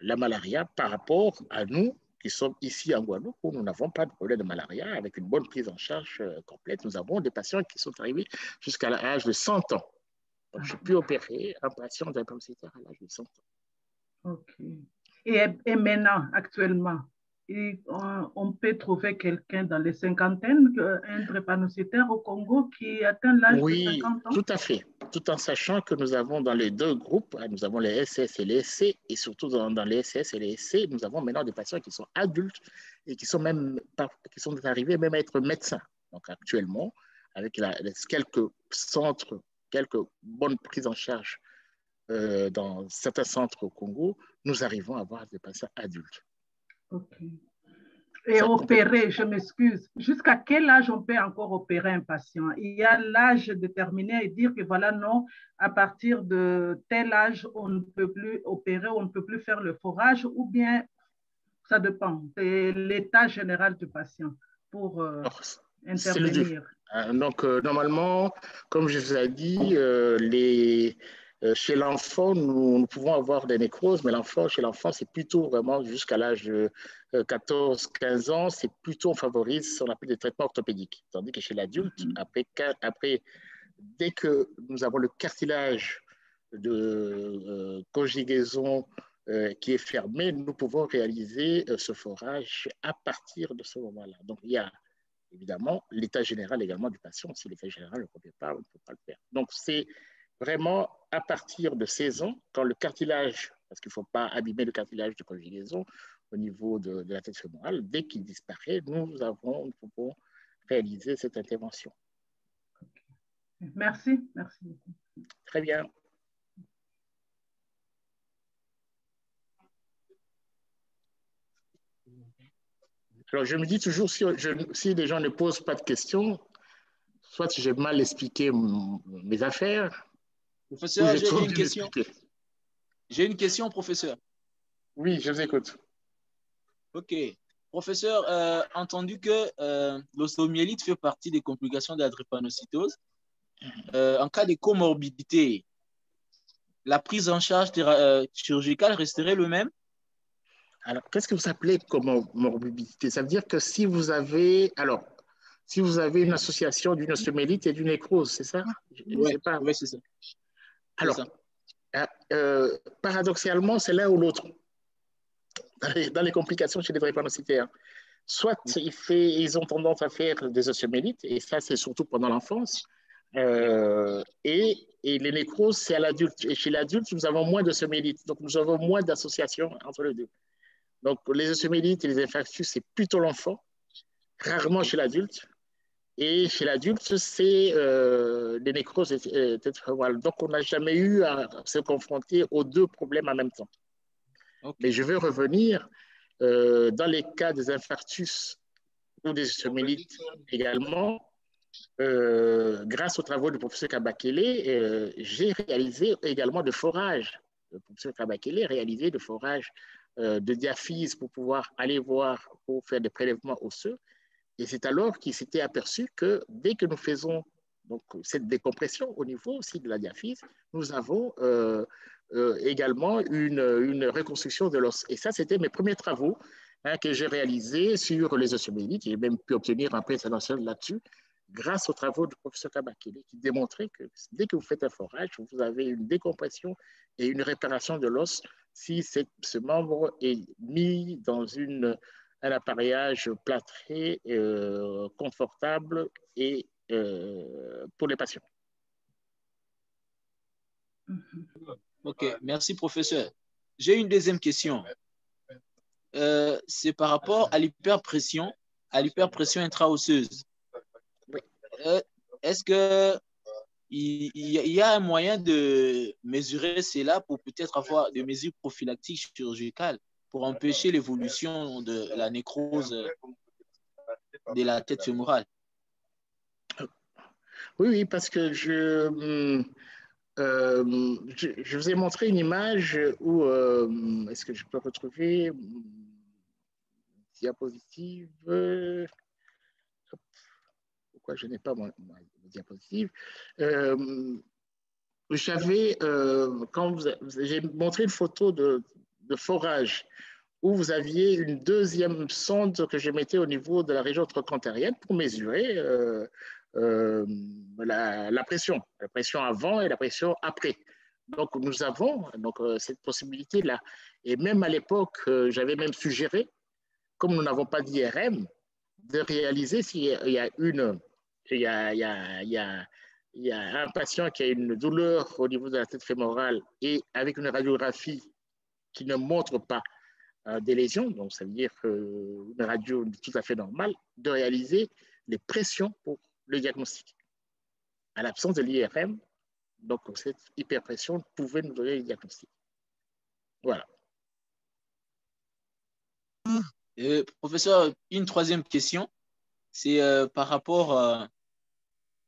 la malaria par rapport à nous, qui sommes ici en Guadeloupe où nous n'avons pas de problème de malaria avec une bonne prise en charge euh, complète. Nous avons des patients qui sont arrivés jusqu'à l'âge de 100 ans. Donc, j'ai pu opérer un patient d'un à l'âge de 100 ans. OK. Et, et maintenant, actuellement, on peut trouver quelqu'un dans les cinquantaines, un drépanocytaire au Congo qui atteint l'âge de 50 ans? Oui, tout à fait. Tout en sachant que nous avons dans les deux groupes, hein, nous avons les SS et les SC, et surtout dans, les SS et les SC, nous avons maintenant des patients qui sont adultes et qui sont même qui sont arrivés même à être médecins. Donc actuellement, avec la, quelques centres, quelques bonnes prises en charge euh, dans certains centres au Congo, nous arrivons à avoir des patients adultes. Ok. Et opérer, je m'excuse, jusqu'à quel âge on peut encore opérer un patient? Il y a l'âge déterminé et dire que voilà, non, à partir de tel âge, on ne peut plus opérer, on ne peut plus faire le forage, ou bien ça dépend, c'est l'état général du patient pour euh, intervenir. Euh, donc, euh, normalement, comme je vous ai dit, les chez l'enfant, nous, pouvons avoir des nécroses, mais l'enfant, chez l'enfant, c'est plutôt vraiment jusqu'à l'âge de 14-15 euh, ans, c'est plutôt on favorise ce qu'on appelle des traitements orthopédiques. Tandis que chez l'adulte, mm-hmm. après, après, dès que nous avons le cartilage de euh, conjugaison qui est fermé, nous pouvons réaliser ce forage à partir de ce moment-là. Donc, il y a évidemment l'état général également du patient. Si l'état général ne convient pas, on ne peut pas le faire. Donc, c'est vraiment à partir de 16 ans, quand le cartilage, parce qu'il ne faut pas abîmer le cartilage de conjugaison au niveau de, la tête fémorale, dès qu'il disparaît, nous, avons, nous pouvons réaliser cette intervention. Merci, merci beaucoup. Très bien. Alors, je me dis toujours, si, si les gens ne posent pas de questions, soit j'ai mal expliqué mes affaires, Professeur, j'ai une question. J'ai une question, professeur. Oui, je vous écoute. OK. Professeur, euh, entendu que euh, l'ostéomyélite fait partie des complications de la drépanocytose. Euh, en cas de comorbidité, la prise en charge euh, chirurgicale resterait le même? Alors, qu'est-ce que vous appelez comorbidité? Ça veut dire que si vous avez, alors, si vous avez une association d'une ostéomyélite et d'une nécrose, c'est ça? Oui, ouais, c'est ça. Alors, euh, euh, paradoxalement, c'est l'un ou l'autre. Dans les complications chez les drépanocytaires, soit il fait, ils ont tendance à faire des ostéomyélites, et ça, c'est surtout pendant l'enfance, euh, et, les nécroses, c'est à l'adulte. Et chez l'adulte, nous avons moins d'ostéomyélites, donc nous avons moins d'associations entre les deux. Donc, les ostéomyélites et les infarctus, c'est plutôt l'enfant, rarement chez l'adulte. Et chez l'adulte, c'est euh, les nécroses Donc, on n'a jamais eu à se confronter aux deux problèmes en même temps. Mais je veux revenir euh, dans les cas des infarctus ou des ostéomyélites également. Euh, grâce aux travaux du professeur Kabakele, j'ai réalisé également de forage. Le professeur Kabakele a réalisé de forage de diaphyse pour pouvoir aller voir, pour faire des prélèvements osseux. Et c'est alors qu'il s'était aperçu que dès que nous faisons donc, cette décompression au niveau aussi de la diaphyse, nous avons euh, euh, également une, reconstruction de l'os. Et ça, c'était mes premiers travaux hein, que j'ai réalisés sur les ostéomyélites. J'ai même pu obtenir un prix international là-dessus grâce aux travaux du professeur Kabakele qui démontraient que dès que vous faites un forage, vous avez une décompression et une réparation de l'os si ce membre est mis dans une un appareillage plâtré, euh, confortable et euh, pour les patients. Ok, merci professeur. J'ai une deuxième question. Euh, c'est par rapport à l'hyperpression, à l'hyperpression intraosseuse. Oui. Est-ce que il, y a un moyen de mesurer cela pour peut-être avoir des mesures prophylactiques chirurgicales? Pour empêcher l'évolution de la nécrose de la tête fémorale. Oui, oui, parce que je, hum, euh, je, vous ai montré une image où, euh, est-ce que je peux retrouver diapositive? Pourquoi je n'ai pas mon, diapositive? Euh, J'avais, quand vous, j'ai montré une photo de, de, forage où vous aviez une deuxième sonde que je mettais au niveau de la région trocantérienne pour mesurer euh, la, pression, la pression avant et la pression après. Donc, nous avons donc, euh, cette possibilité-là. Et même à l'époque, euh, j'avais même suggéré, comme nous n'avons pas d'IRM, de réaliser s'il y a une, il y a, il y a, il y a un patient qui a une douleur au niveau de la tête fémorale et avec une radiographie qui ne montre pas des lésions, donc ça veut dire une radio tout à fait normale, de réaliser les pressions pour le diagnostic. À l'absence de l'IRM, donc cette hyperpression pouvait nous donner le diagnostic. Voilà. Euh, professeur, une troisième question, c'est euh, par rapport euh,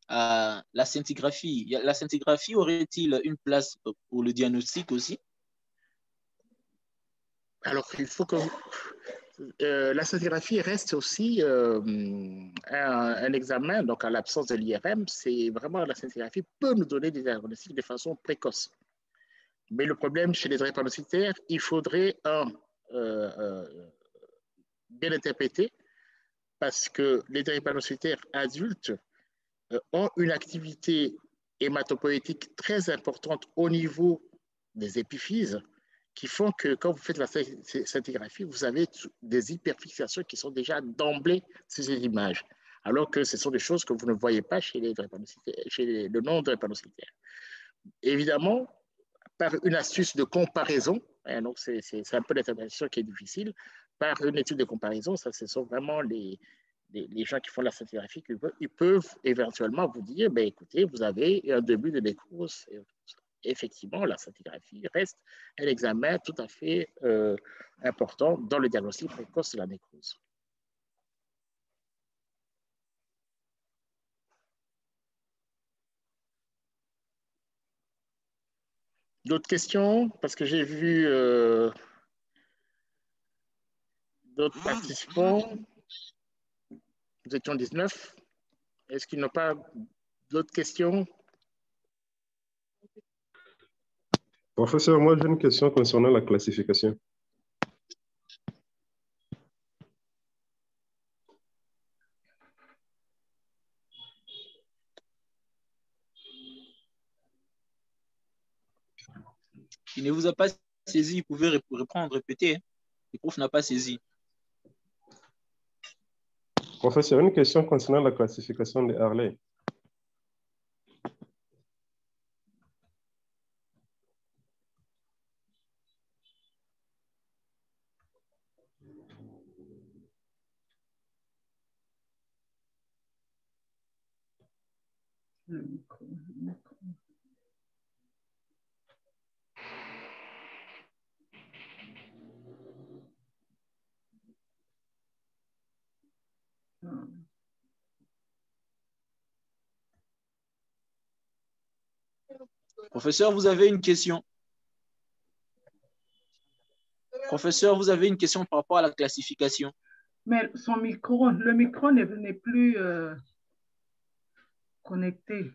à la scintigraphie. La scintigraphie aurait-il une place pour le diagnostic aussi? Alors, il faut que euh, la scintigraphie reste aussi euh, un, examen, donc à l'absence de l'IRM, c'est vraiment la scintigraphie peut nous donner des diagnostics de façon précoce. Mais le problème chez les drépanocytaires, il faudrait euh, bien interpréter parce que les drépanocytaires adultes ont une activité hématopoïétique très importante au niveau des épiphyses qui font que quand vous faites la scintigraphie, vous avez des hyperfixations qui sont déjà d'emblée sur ces images, alors que ce sont des choses que vous ne voyez pas chez, les chez le non-drépanocytaires. Évidemment, par une astuce de comparaison, hein, c'est un peu l'interprétation qui est difficile, par une étude de comparaison, ça, ce sont vraiment les, les, gens qui font la scintigraphie, ils peuvent, éventuellement vous dire, ben, écoutez, vous avez un début de nécrose effectivement, la scintigraphie reste un examen tout à fait euh, important dans le diagnostic précoce de la nécrose. D'autres questions? Parce que j'ai vu euh, d'autres participants. Nous étions 19. Est-ce qu'il n'y a pas d'autres questions? Professeur, moi j'ai une question concernant la classification. Il ne vous a pas saisi, vous pouvez reprendre, répéter. Hein. Le prof n'a pas saisi. Professeur, une question concernant la classification de Harley. Professeur, vous avez une question. Professeur, vous avez une question par rapport à la classification. Mais son micro, le micro n'est plus euh, connecté.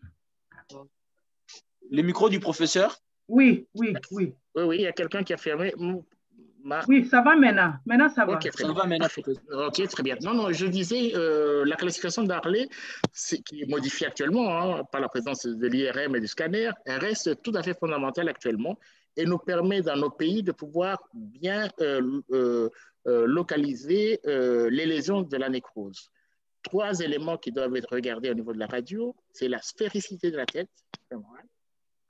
Le micro du professeur? Oui, oui, oui. Oui, oui, il y a quelqu'un qui a fermé. Oui, ça va maintenant. Maintenant, ça va. ça va maintenant. Ok, très bien. Non, non, je disais, euh, la classification d'Harley, qui est modifiée actuellement hein, par la présence de l'IRM et du scanner, elle reste tout à fait fondamentale actuellement et nous permet dans nos pays de pouvoir bien euh, euh, localiser les lésions de la nécrose. Trois éléments qui doivent être regardés au niveau de la radio, c'est la spéricité de la tête,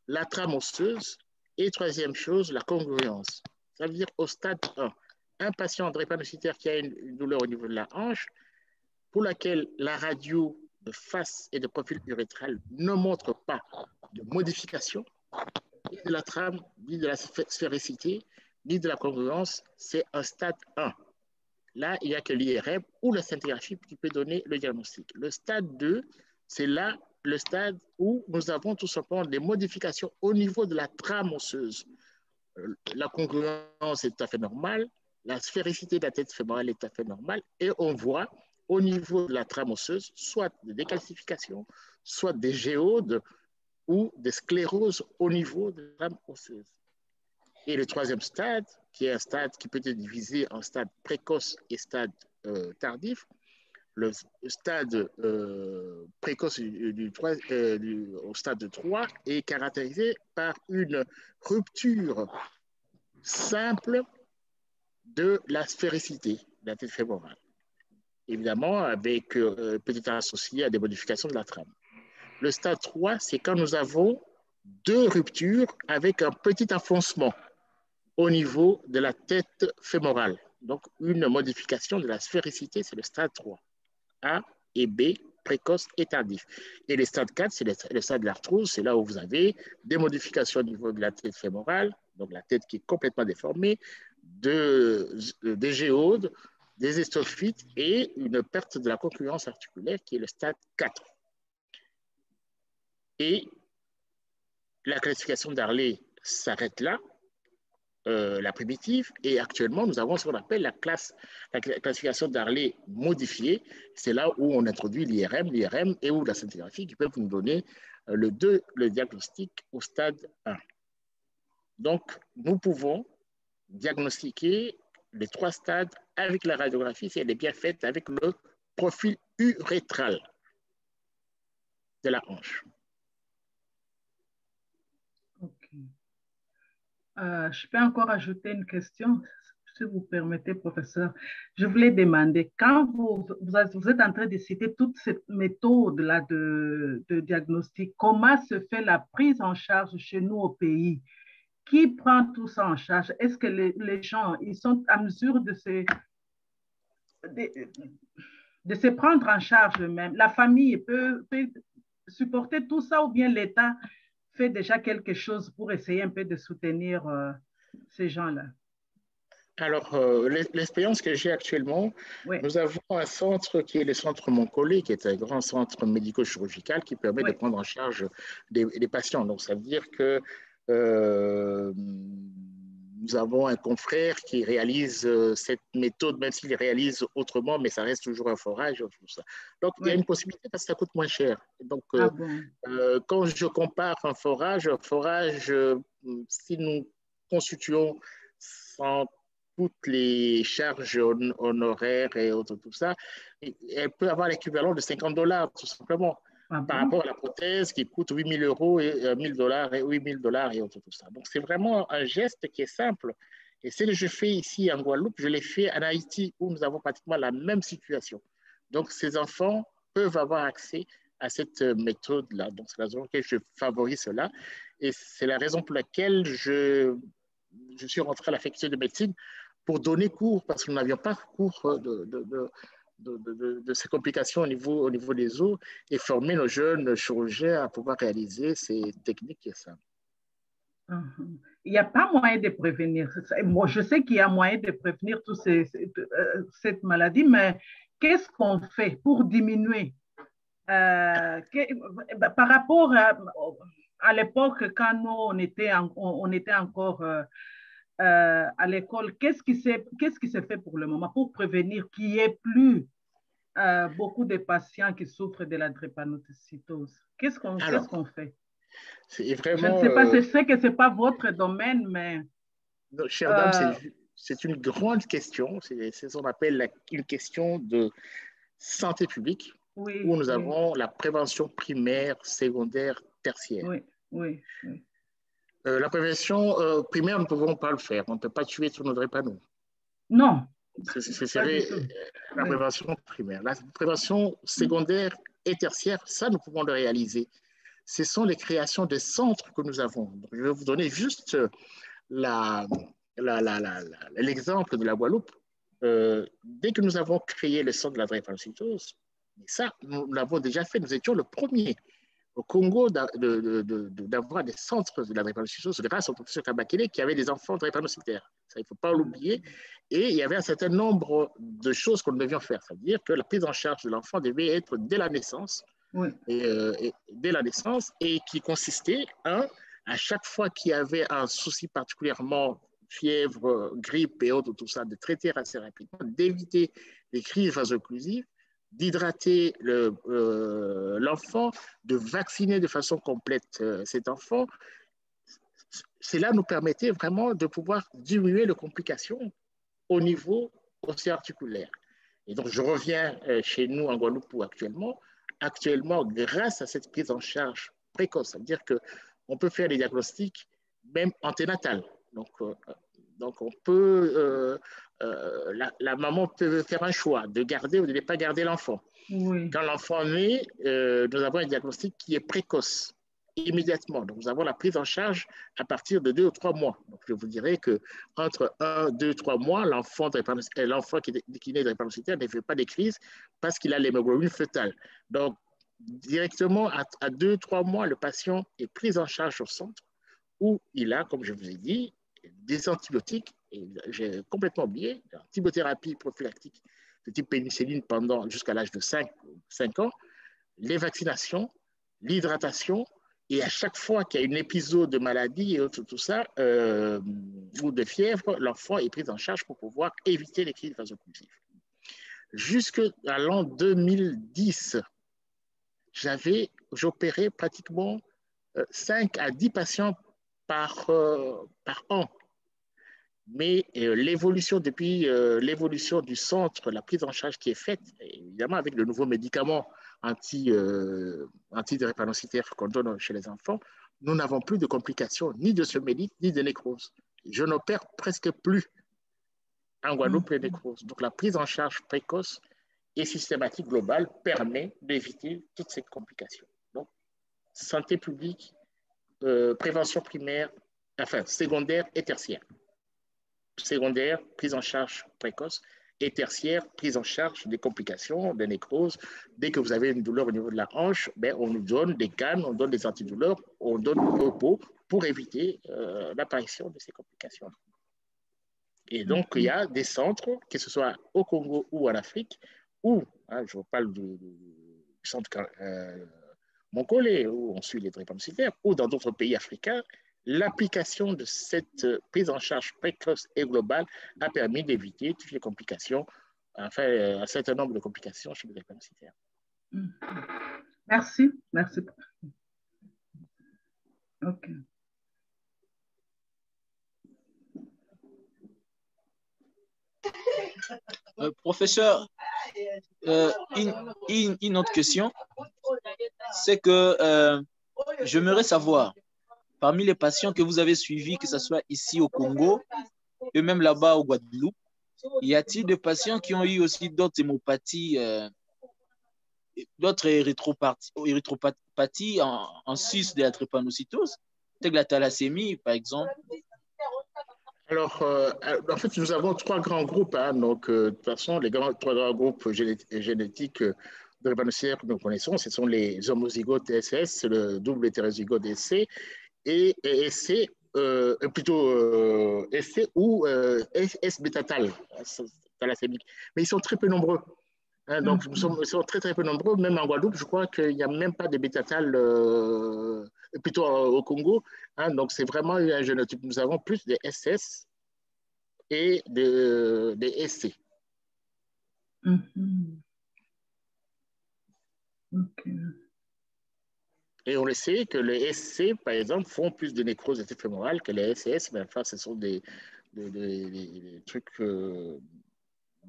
la trame osseuse et troisième chose, la congruence. Ça veut dire au stade 1, un patient drépanocytaire qui a une, douleur au niveau de la hanche, pour laquelle la radio de face et de profil urétral ne montrent pas de modification, ni de la trame, ni de la sphéricité, ni de la congruence, c'est un stade 1. Là, il n'y a que l'IRM ou la scintigraphie qui peut donner le diagnostic. Le stade 2, c'est là le stade où nous avons tout simplement des modifications au niveau de la trame osseuse. La congruence est tout à fait normale, la sphéricité de la tête fémorale est tout à fait normale, et on voit au niveau de la trame osseuse soit des décalcifications, soit des géodes ou des scléroses au niveau de la trame osseuse. Et le troisième stade, qui est un stade qui peut être divisé en stade précoce et stade euh, tardif, le stade euh, précoce euh, du, au stade 3 est caractérisé par une rupture simple de la sphéricité de la tête fémorale. Évidemment, avec euh, peut-être associé à des modifications de la trame. Le stade 3, c'est quand nous avons deux ruptures avec un petit enfoncement au niveau de la tête fémorale. Donc, une modification de la sphéricité, c'est le stade 3. A et B, précoce et tardif. Et le stade 4, c'est le, stade de l'arthrose, c'est là où vous avez des modifications au niveau de la tête fémorale, donc la tête qui est complètement déformée, de, des géodes, des estophytes et une perte de la concurrence articulaire qui est le stade 4. Et la classification d'Arley s'arrête là, euh, la primitive, et actuellement, nous avons ce qu'on appelle la, classe, la classification d'Arley modifiée. C'est là où on introduit l'IRM, l'IRM et ou la scintigraphie qui peuvent nous donner euh, le, deux, le diagnostic au stade 1. Donc, nous pouvons diagnostiquer les trois stades avec la radiographie si elle est bien faite avec le profil urétral de la hanche. Euh, je peux encore ajouter une question, si vous permettez, professeur. Je voulais demander, quand vous, vous, êtes en train de citer toute cette méthode-là de, diagnostic, comment se fait la prise en charge chez nous au pays? Qui prend tout ça en charge? Est-ce que les, gens, ils sont à mesure de se, de se prendre en charge eux-mêmes? La famille peut, peut supporter tout ça ou bien l'État fait déjà quelque chose pour essayer un peu de soutenir euh, ces gens-là. Alors, euh, l'expérience que j'ai actuellement, nous avons un centre qui est le centre Moncolé, qui est un grand centre médico-chirurgical qui permet de prendre en charge des, patients. Donc, ça veut dire que euh, nous avons un confrère qui réalise euh, cette méthode, même s'il réalise autrement, mais ça reste toujours un forage. Ça. Donc, il y a une possibilité parce que ça coûte moins cher. Donc, euh, ah euh, quand je compare un forage, un forage, si nous constituons sans toutes les charges honoraires et autres, tout ça, elle peut avoir l'équivalent de 50 dollars, tout simplement. Ah par rapport à la prothèse qui coûte 8 000 euros et 1000 dollars et 8 000 dollars et autres, tout ça. Donc, c'est vraiment un geste qui est simple. Et ce que je fais ici en Guadeloupe, je l'ai fait en Haïti où nous avons pratiquement la même situation. Donc, ces enfants peuvent avoir accès à cette méthode-là. Donc, c'est la raison pour laquelle je favorise cela. Et c'est la raison pour laquelle je, je suis rentré à la faculté de médecine pour donner cours, parce que nous n'avions pas cours de, de de, ces complications au niveau, au niveau des os et former nos jeunes chirurgiens à pouvoir réaliser ces techniques et ça. Uh-huh. Il n'y a pas moyen de prévenir. Moi, je sais qu'il y a moyen de prévenir toute euh, cette maladie, mais qu'est-ce qu'on fait pour diminuer euh, par rapport à, l'époque quand nous, on était, était encore euh, euh, à l'école, qu'est-ce qui s'est fait pour le moment pour prévenir qu'il n'y ait plus euh, beaucoup de patients qui souffrent de la drépanocytose Qu'est-ce qu'on fait? vraiment, Je ne sais pas, sais que ce n'est pas votre domaine, mais... chère dame, c'est euh, une grande question. C'est ce qu'on appelle une question de santé publique, où nous avons la prévention primaire, secondaire, tertiaire. Oui, oui. oui. Euh, la prévention euh, primaire, nous ne pouvons pas le faire. On ne peut pas tuer sur nos drépanots. Non. Ce serait la prévention primaire. La prévention secondaire et tertiaire, ça, nous pouvons le réaliser. Ce sont les créations de centres que nous avons. Je vais vous donner juste l'exemple de la Guadeloupe. Euh, dès que nous avons créé le centre de la drépanocytose, ça, nous l'avons déjà fait. Nous étions le premier au Congo d'avoir des centres de la drépanocytose grâce au professeur Kabakele qui avait des enfants drépanocytaires. Ça, il ne faut pas l'oublier. Et il y avait un certain nombre de choses qu'on devions faire. C'est-à-dire que la prise en charge de l'enfant devait être dès la naissance. Euh, et, dès la naissance, et qui consistait, un, à chaque fois qu'il y avait un souci particulièrement fièvre, grippe et autres, tout ça, de traiter assez rapidement, d'éviter les crises vaso-occlusives, d'hydrater euh, l'enfant, de vacciner de façon complète euh, cet enfant. Cela nous permettait vraiment de pouvoir diminuer les complications au niveau osseo-articulaire. Et donc, je reviens euh, chez nous en Guadeloupe actuellement. Actuellement, grâce à cette prise en charge précoce, c'est-à-dire qu'on peut faire des diagnostics même anténatales. Donc, donc on peut euh, la, maman peut faire un choix de garder ou de ne pas garder l'enfant. Quand l'enfant naît, euh, nous avons un diagnostic qui est précoce, immédiatement. Donc, nous avons la prise en charge à partir de deux ou trois mois. Donc, je vous dirais qu'entre un, deux, trois mois, l'enfant euh, qui, qui naît de drépanocytaire ne fait pas des crises parce qu'il a l'hémoglobine fœtale. Donc, directement à, à deux, trois mois, le patient est pris en charge au centre où il a, comme je vous ai dit, des antibiotiques j'ai complètement oublié, la typothérapie prophylactique de type pénicilline pendant jusqu'à l'âge de 5, 5 ans, les vaccinations, l'hydratation, et à chaque fois qu'il y a une épisode de maladie et tout, tout ça, euh, ou de fièvre, l'enfant est pris en charge pour pouvoir éviter les crises vasoconclusives. Jusqu'à l'an 2010, j'avais, j'opérais pratiquement 5 euh, à 10 patients par, euh, par an mais euh, l'évolution, depuis euh, l'évolution du centre, la prise en charge qui est faite, évidemment avec de nouveaux médicaments anti, euh, antidrépanocytaires qu'on donne chez les enfants, nous n'avons plus de complications ni de semélite ni de nécrose. Je n'opère presque plus en Guadeloupe les nécroses. Donc la prise en charge précoce et systématique globale permet d'éviter toutes ces complications. Donc, santé publique, euh, prévention primaire, enfin secondaire et tertiaire secondaire, prise en charge précoce, et tertiaire, prise en charge des complications, des nécroses. Dès que vous avez une douleur au niveau de la hanche, ben, on nous donne des cannes, on donne des antidouleurs, on donne du repos pour éviter euh, l'apparition de ces complications. Et donc, il y a des centres, que ce soit au Congo ou en Afrique, où, hein, je vous parle du, centre euh, où on suit les drépanocytaires, ou dans d'autres pays africains, L'application de cette prise en charge précoce et globale a permis d'éviter toutes les complications, enfin un certain nombre de complications chez les drépanocytaires. Merci, merci. OK. Euh, professeur, euh, une, autre question, c'est que euh, j'aimerais savoir, Parmi les patients que vous avez suivis, que ce soit ici au Congo et même là-bas au Guadeloupe, y a-t-il des patients qui ont eu aussi d'autres hémopathies, euh, d'autres érythropathies en, sus de la drépanocytose, telle la thalassémie par exemple? Alors, euh, en fait, nous avons trois grands groupes. Hein. donc, euh, de toute façon, les grands, trois grands groupes génétiques de drépanocytaires que nous connaissons, ce sont les homozygotes SS, le double hétérozygote DC et, et euh, plutôt euh, ou euh, S-bétatal, Mais ils sont très peu nombreux. Hein, donc, mm. ils sont, très, très peu nombreux. Même en Guadeloupe, je crois qu'il n'y a même pas de bétatal, euh, plutôt au Congo. Hein, donc, c'est vraiment un génotype. Nous avons plus de SS et de, des SC. Mm-hmm. Et on le sait que les SC, par exemple, font plus de nécrose fémorale que les SS, mais enfin, ce sont des, trucs. Euh,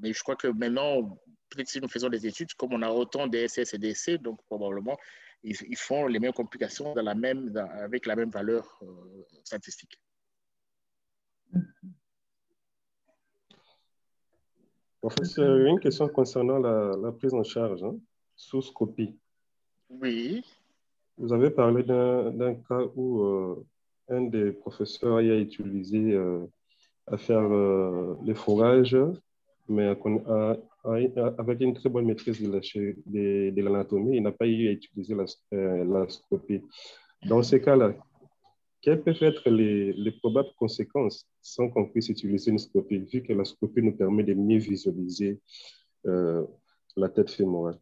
mais je crois que maintenant, peut-être si nous faisons des études, comme on a autant de SS et DC, donc probablement, ils, font les mêmes complications dans la même, avec la même valeur euh, statistique. Professeur, une question concernant la, prise en charge hein, sous scopie. Oui. Vous avez parlé d'un cas où euh, un des professeurs a utilisé euh, à faire euh, les fourrages, mais avec une très bonne maîtrise de l'anatomie, il n'a pas eu à utiliser la, scopie. Dans ces cas-là, quelles peuvent être les, les, probables conséquences sans qu'on puisse utiliser une scopie, vu que la scopie nous permet de mieux visualiser euh, la tête fémorale?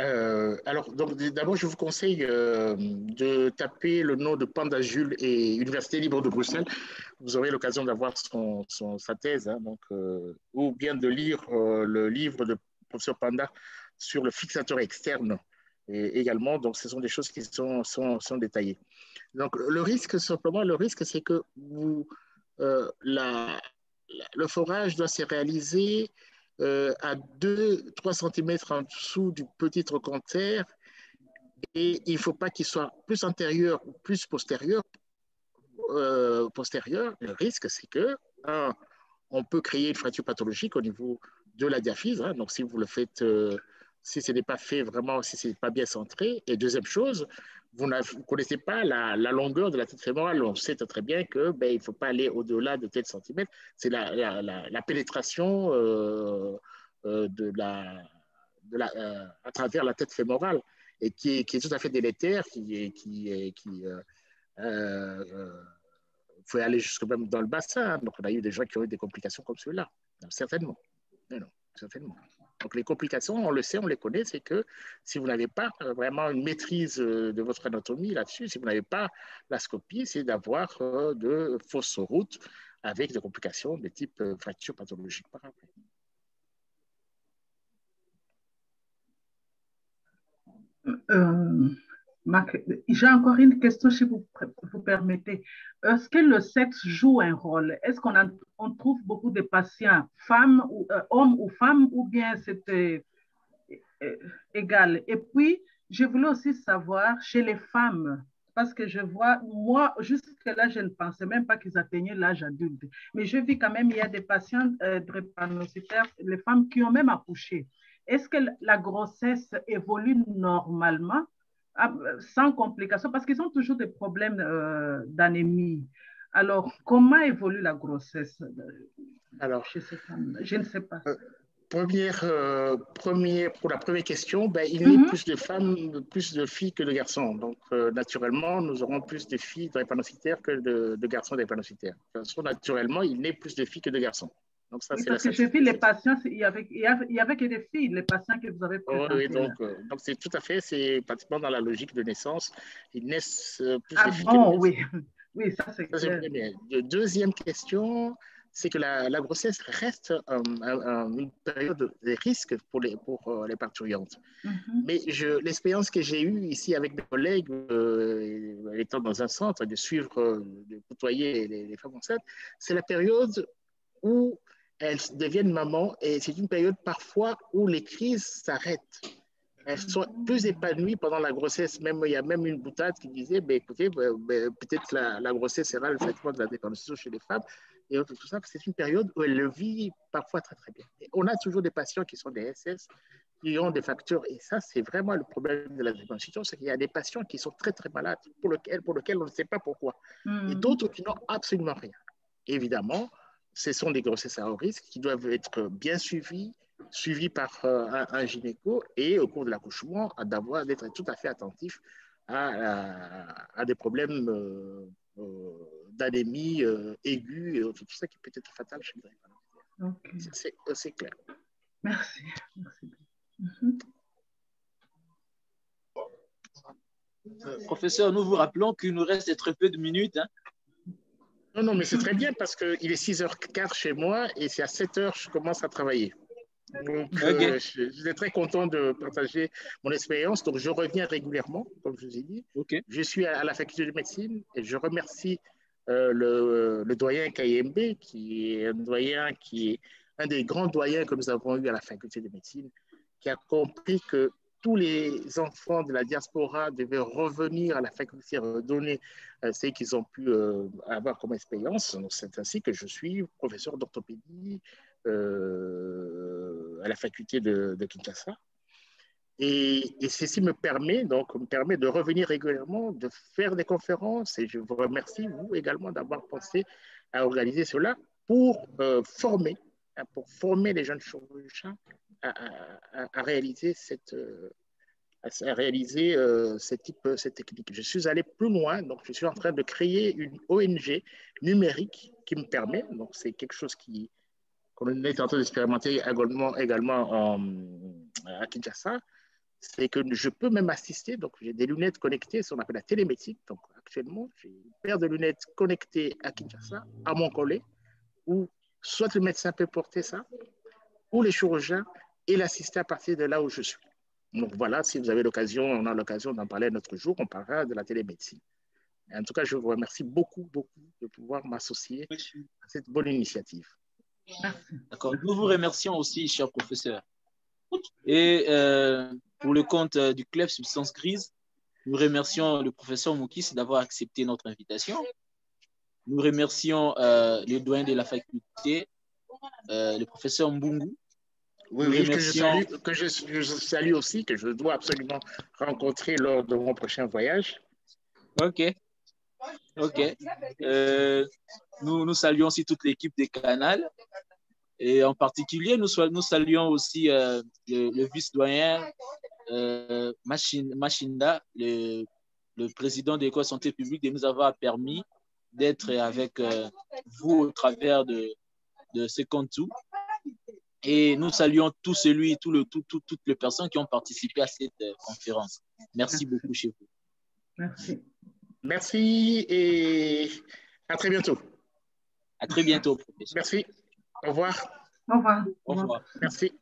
Euh, alors, d'abord, je vous conseille euh, de taper le nom de Pandajul et Université libre de Bruxelles. Vous aurez l'occasion d'avoir son, sa thèse, hein, donc, ou bien de lire le livre de professeur Panda sur le fixateur externe et également. Donc, ce sont des choses qui sont, sont, sont détaillées. Donc, le risque, simplement, le risque, c'est que vous, la, le forage doit se réaliser euh, à 2-3 cm en dessous du petit trochanter et il ne faut pas qu'il soit plus antérieur ou plus postérieur. Euh, postérieur. Le risque, c'est que, on peut créer une fracture pathologique au niveau de la diaphyse. Hein. donc, si vous le faites, euh, si ce n'est pas fait vraiment, si ce n'est pas bien centré. Et deuxième chose, vous ne connaissez pas la, longueur de la tête fémorale. On sait très bien que ben, ne faut pas aller au-delà de tel centimètre. C'est la, pénétration euh, euh, euh, à travers la tête fémorale et qui est, tout à fait délétère, qui qui, qui faut aller jusque même dans le bassin. Donc, on a eu des gens qui ont eu des complications comme ceux-là, certainement. non, certainement. Donc les complications, on le sait, on les connaît, c'est que si vous n'avez pas euh, vraiment une maîtrise euh, de votre anatomie là-dessus, si vous n'avez pas la scopie, c'est d'avoir euh, de fausses routes avec des complications de type fracture pathologique par après. J'ai encore une question, si vous, vous permettez. Est-ce que le sexe joue un rôle? Est-ce qu'on on trouve beaucoup de patients, femmes, ou, euh, hommes ou femmes, ou bien c'est euh, égal? Et puis, je voulais aussi savoir chez les femmes, parce que je vois, moi, jusque-là, je ne pensais même pas qu'ils atteignaient l'âge adulte. Mais je vis quand même, il y a des patients euh, drépanocytaires, les femmes qui ont même accouché. Est-ce que la grossesse évolue normalement? Sans complications, parce qu'ils ont toujours des problèmes euh, d'anémie. Alors, comment évolue la grossesse Alors, chez ces femmes? Je ne sais pas. Euh, première, euh, pour la première question, ben, il y a mhm. plus de femmes, plus de filles que de garçons. Donc, naturellement, nous aurons plus de filles drépanocytaires que de, de garçons drépanocytaires. De toute façon, naturellement, il naît plus de filles que de garçons. Donc, ça, c'est parce que j'ai vu les patients, il y, avait, il, y avait, que des filles, les patients que vous avez présentés. oui, donc, euh, donc c'est tout à fait, c'est pratiquement dans la logique de naissance. Ils naissent euh, plus ah bon, oui. oui, ça c'est clair. Deuxième question, c'est que la, la, grossesse reste une période de risque pour les, pour, euh, les parturiantes. Mm-hmm. Mais l'expérience que j'ai eue ici avec mes collègues, étant dans un centre, de suivre, de côtoyer les, les femmes enceintes, c'est la période où elles deviennent mamans et c'est une période parfois où les crises s'arrêtent. Elles sont plus épanouies pendant la grossesse. Même, il y a même une boutade qui disait, ben, écoutez, ben, ben, peut-être la, la, grossesse sera le traitement de la dépendance chez les femmes. Et tout ça, c'est une période où elles le vivent parfois très, très bien. on a toujours des patients qui sont des SS, qui ont des facteurs. Et ça, c'est vraiment le problème de la dépendance. C'est qu'il y a des patients qui sont très, très malades, pour lesquels, pour lesquels on ne sait pas pourquoi. Et hmm. d'autres qui n'ont absolument rien. Évidemment, ce sont des grossesses à haut risque qui doivent être bien suivies, suivies par euh, un, gynéco et au cours de l'accouchement, d'avoir d'être tout à fait attentif à, des problèmes euh, euh, d'anémie aiguë et tout ça qui peut être fatal chez les okay. C'est clair. Merci. Professeur, nous vous rappelons qu'il nous reste très peu de minutes. Hein. Non, non, mais c'est très bien parce qu'il est 6h15 chez moi et c'est à 7h que je commence à travailler. Donc, euh, je, suis très content de partager mon expérience. Donc, je reviens régulièrement, comme je vous ai dit. Je suis à, la faculté de médecine et je remercie euh, le, le, doyen KMB, qui est un doyen qui est un des grands doyens que nous avons eu à la faculté de médecine, qui a compris que tous les enfants de la diaspora devaient revenir à la faculté, redonner euh, ce qu'ils ont pu euh, avoir comme expérience. C'est ainsi que je suis professeur d'orthopédie euh, à la faculté de, Kinshasa. Et, ceci me permet, donc, me permet de revenir régulièrement, de faire des conférences. Et je vous remercie, vous également, d'avoir pensé à organiser cela pour former pour former les jeunes chirurgiens à, réaliser cette, à réaliser cette, type, cette technique. Je suis allé plus loin, donc je suis en train de créer une ONG numérique qui me permet, donc c'est quelque chose qui qu'on est en train d'expérimenter également, également à Kinshasa, c'est que je peux même assister. Donc, j'ai des lunettes connectées, ce qu'on appelle la télémédecine. Donc, actuellement, j'ai une paire de lunettes connectées à Kinshasa, à mon collet, où soit le médecin peut porter ça, ou les chirurgiens, et l'assister à partir de là où je suis. Donc, voilà, si vous avez l'occasion, on a l'occasion d'en parler un autre jour, on parlera de la télémédecine. En tout cas, je vous remercie beaucoup, beaucoup de pouvoir m'associer à cette bonne initiative. D'accord. Nous vous remercions aussi, cher professeur. Et euh, pour le compte euh, du club Substance Grise, nous remercions le professeur Moukis d'avoir accepté notre invitation. Nous remercions euh, le doyen de la faculté, le professeur Mbungu. Oui, oui que, je salue, que je, salue aussi, que je dois absolument rencontrer lors de mon prochain voyage. OK. OK. nous, nous saluons aussi toute l'équipe des Canal et en particulier, nous, nous saluons aussi euh, le, vice-doyen euh, Machinda, le, président de l'école santé publique, de nous avoir permis d'être avec euh, vous au travers de, de ce Contou. Et nous saluons tout celui, tout le, tout, tout, toutes les personnes qui ont participé à cette euh, conférence. Merci beaucoup chez vous. Merci. Merci et à très bientôt. À très bientôt, professeur. Merci. Au revoir. Au revoir. Au revoir. Merci.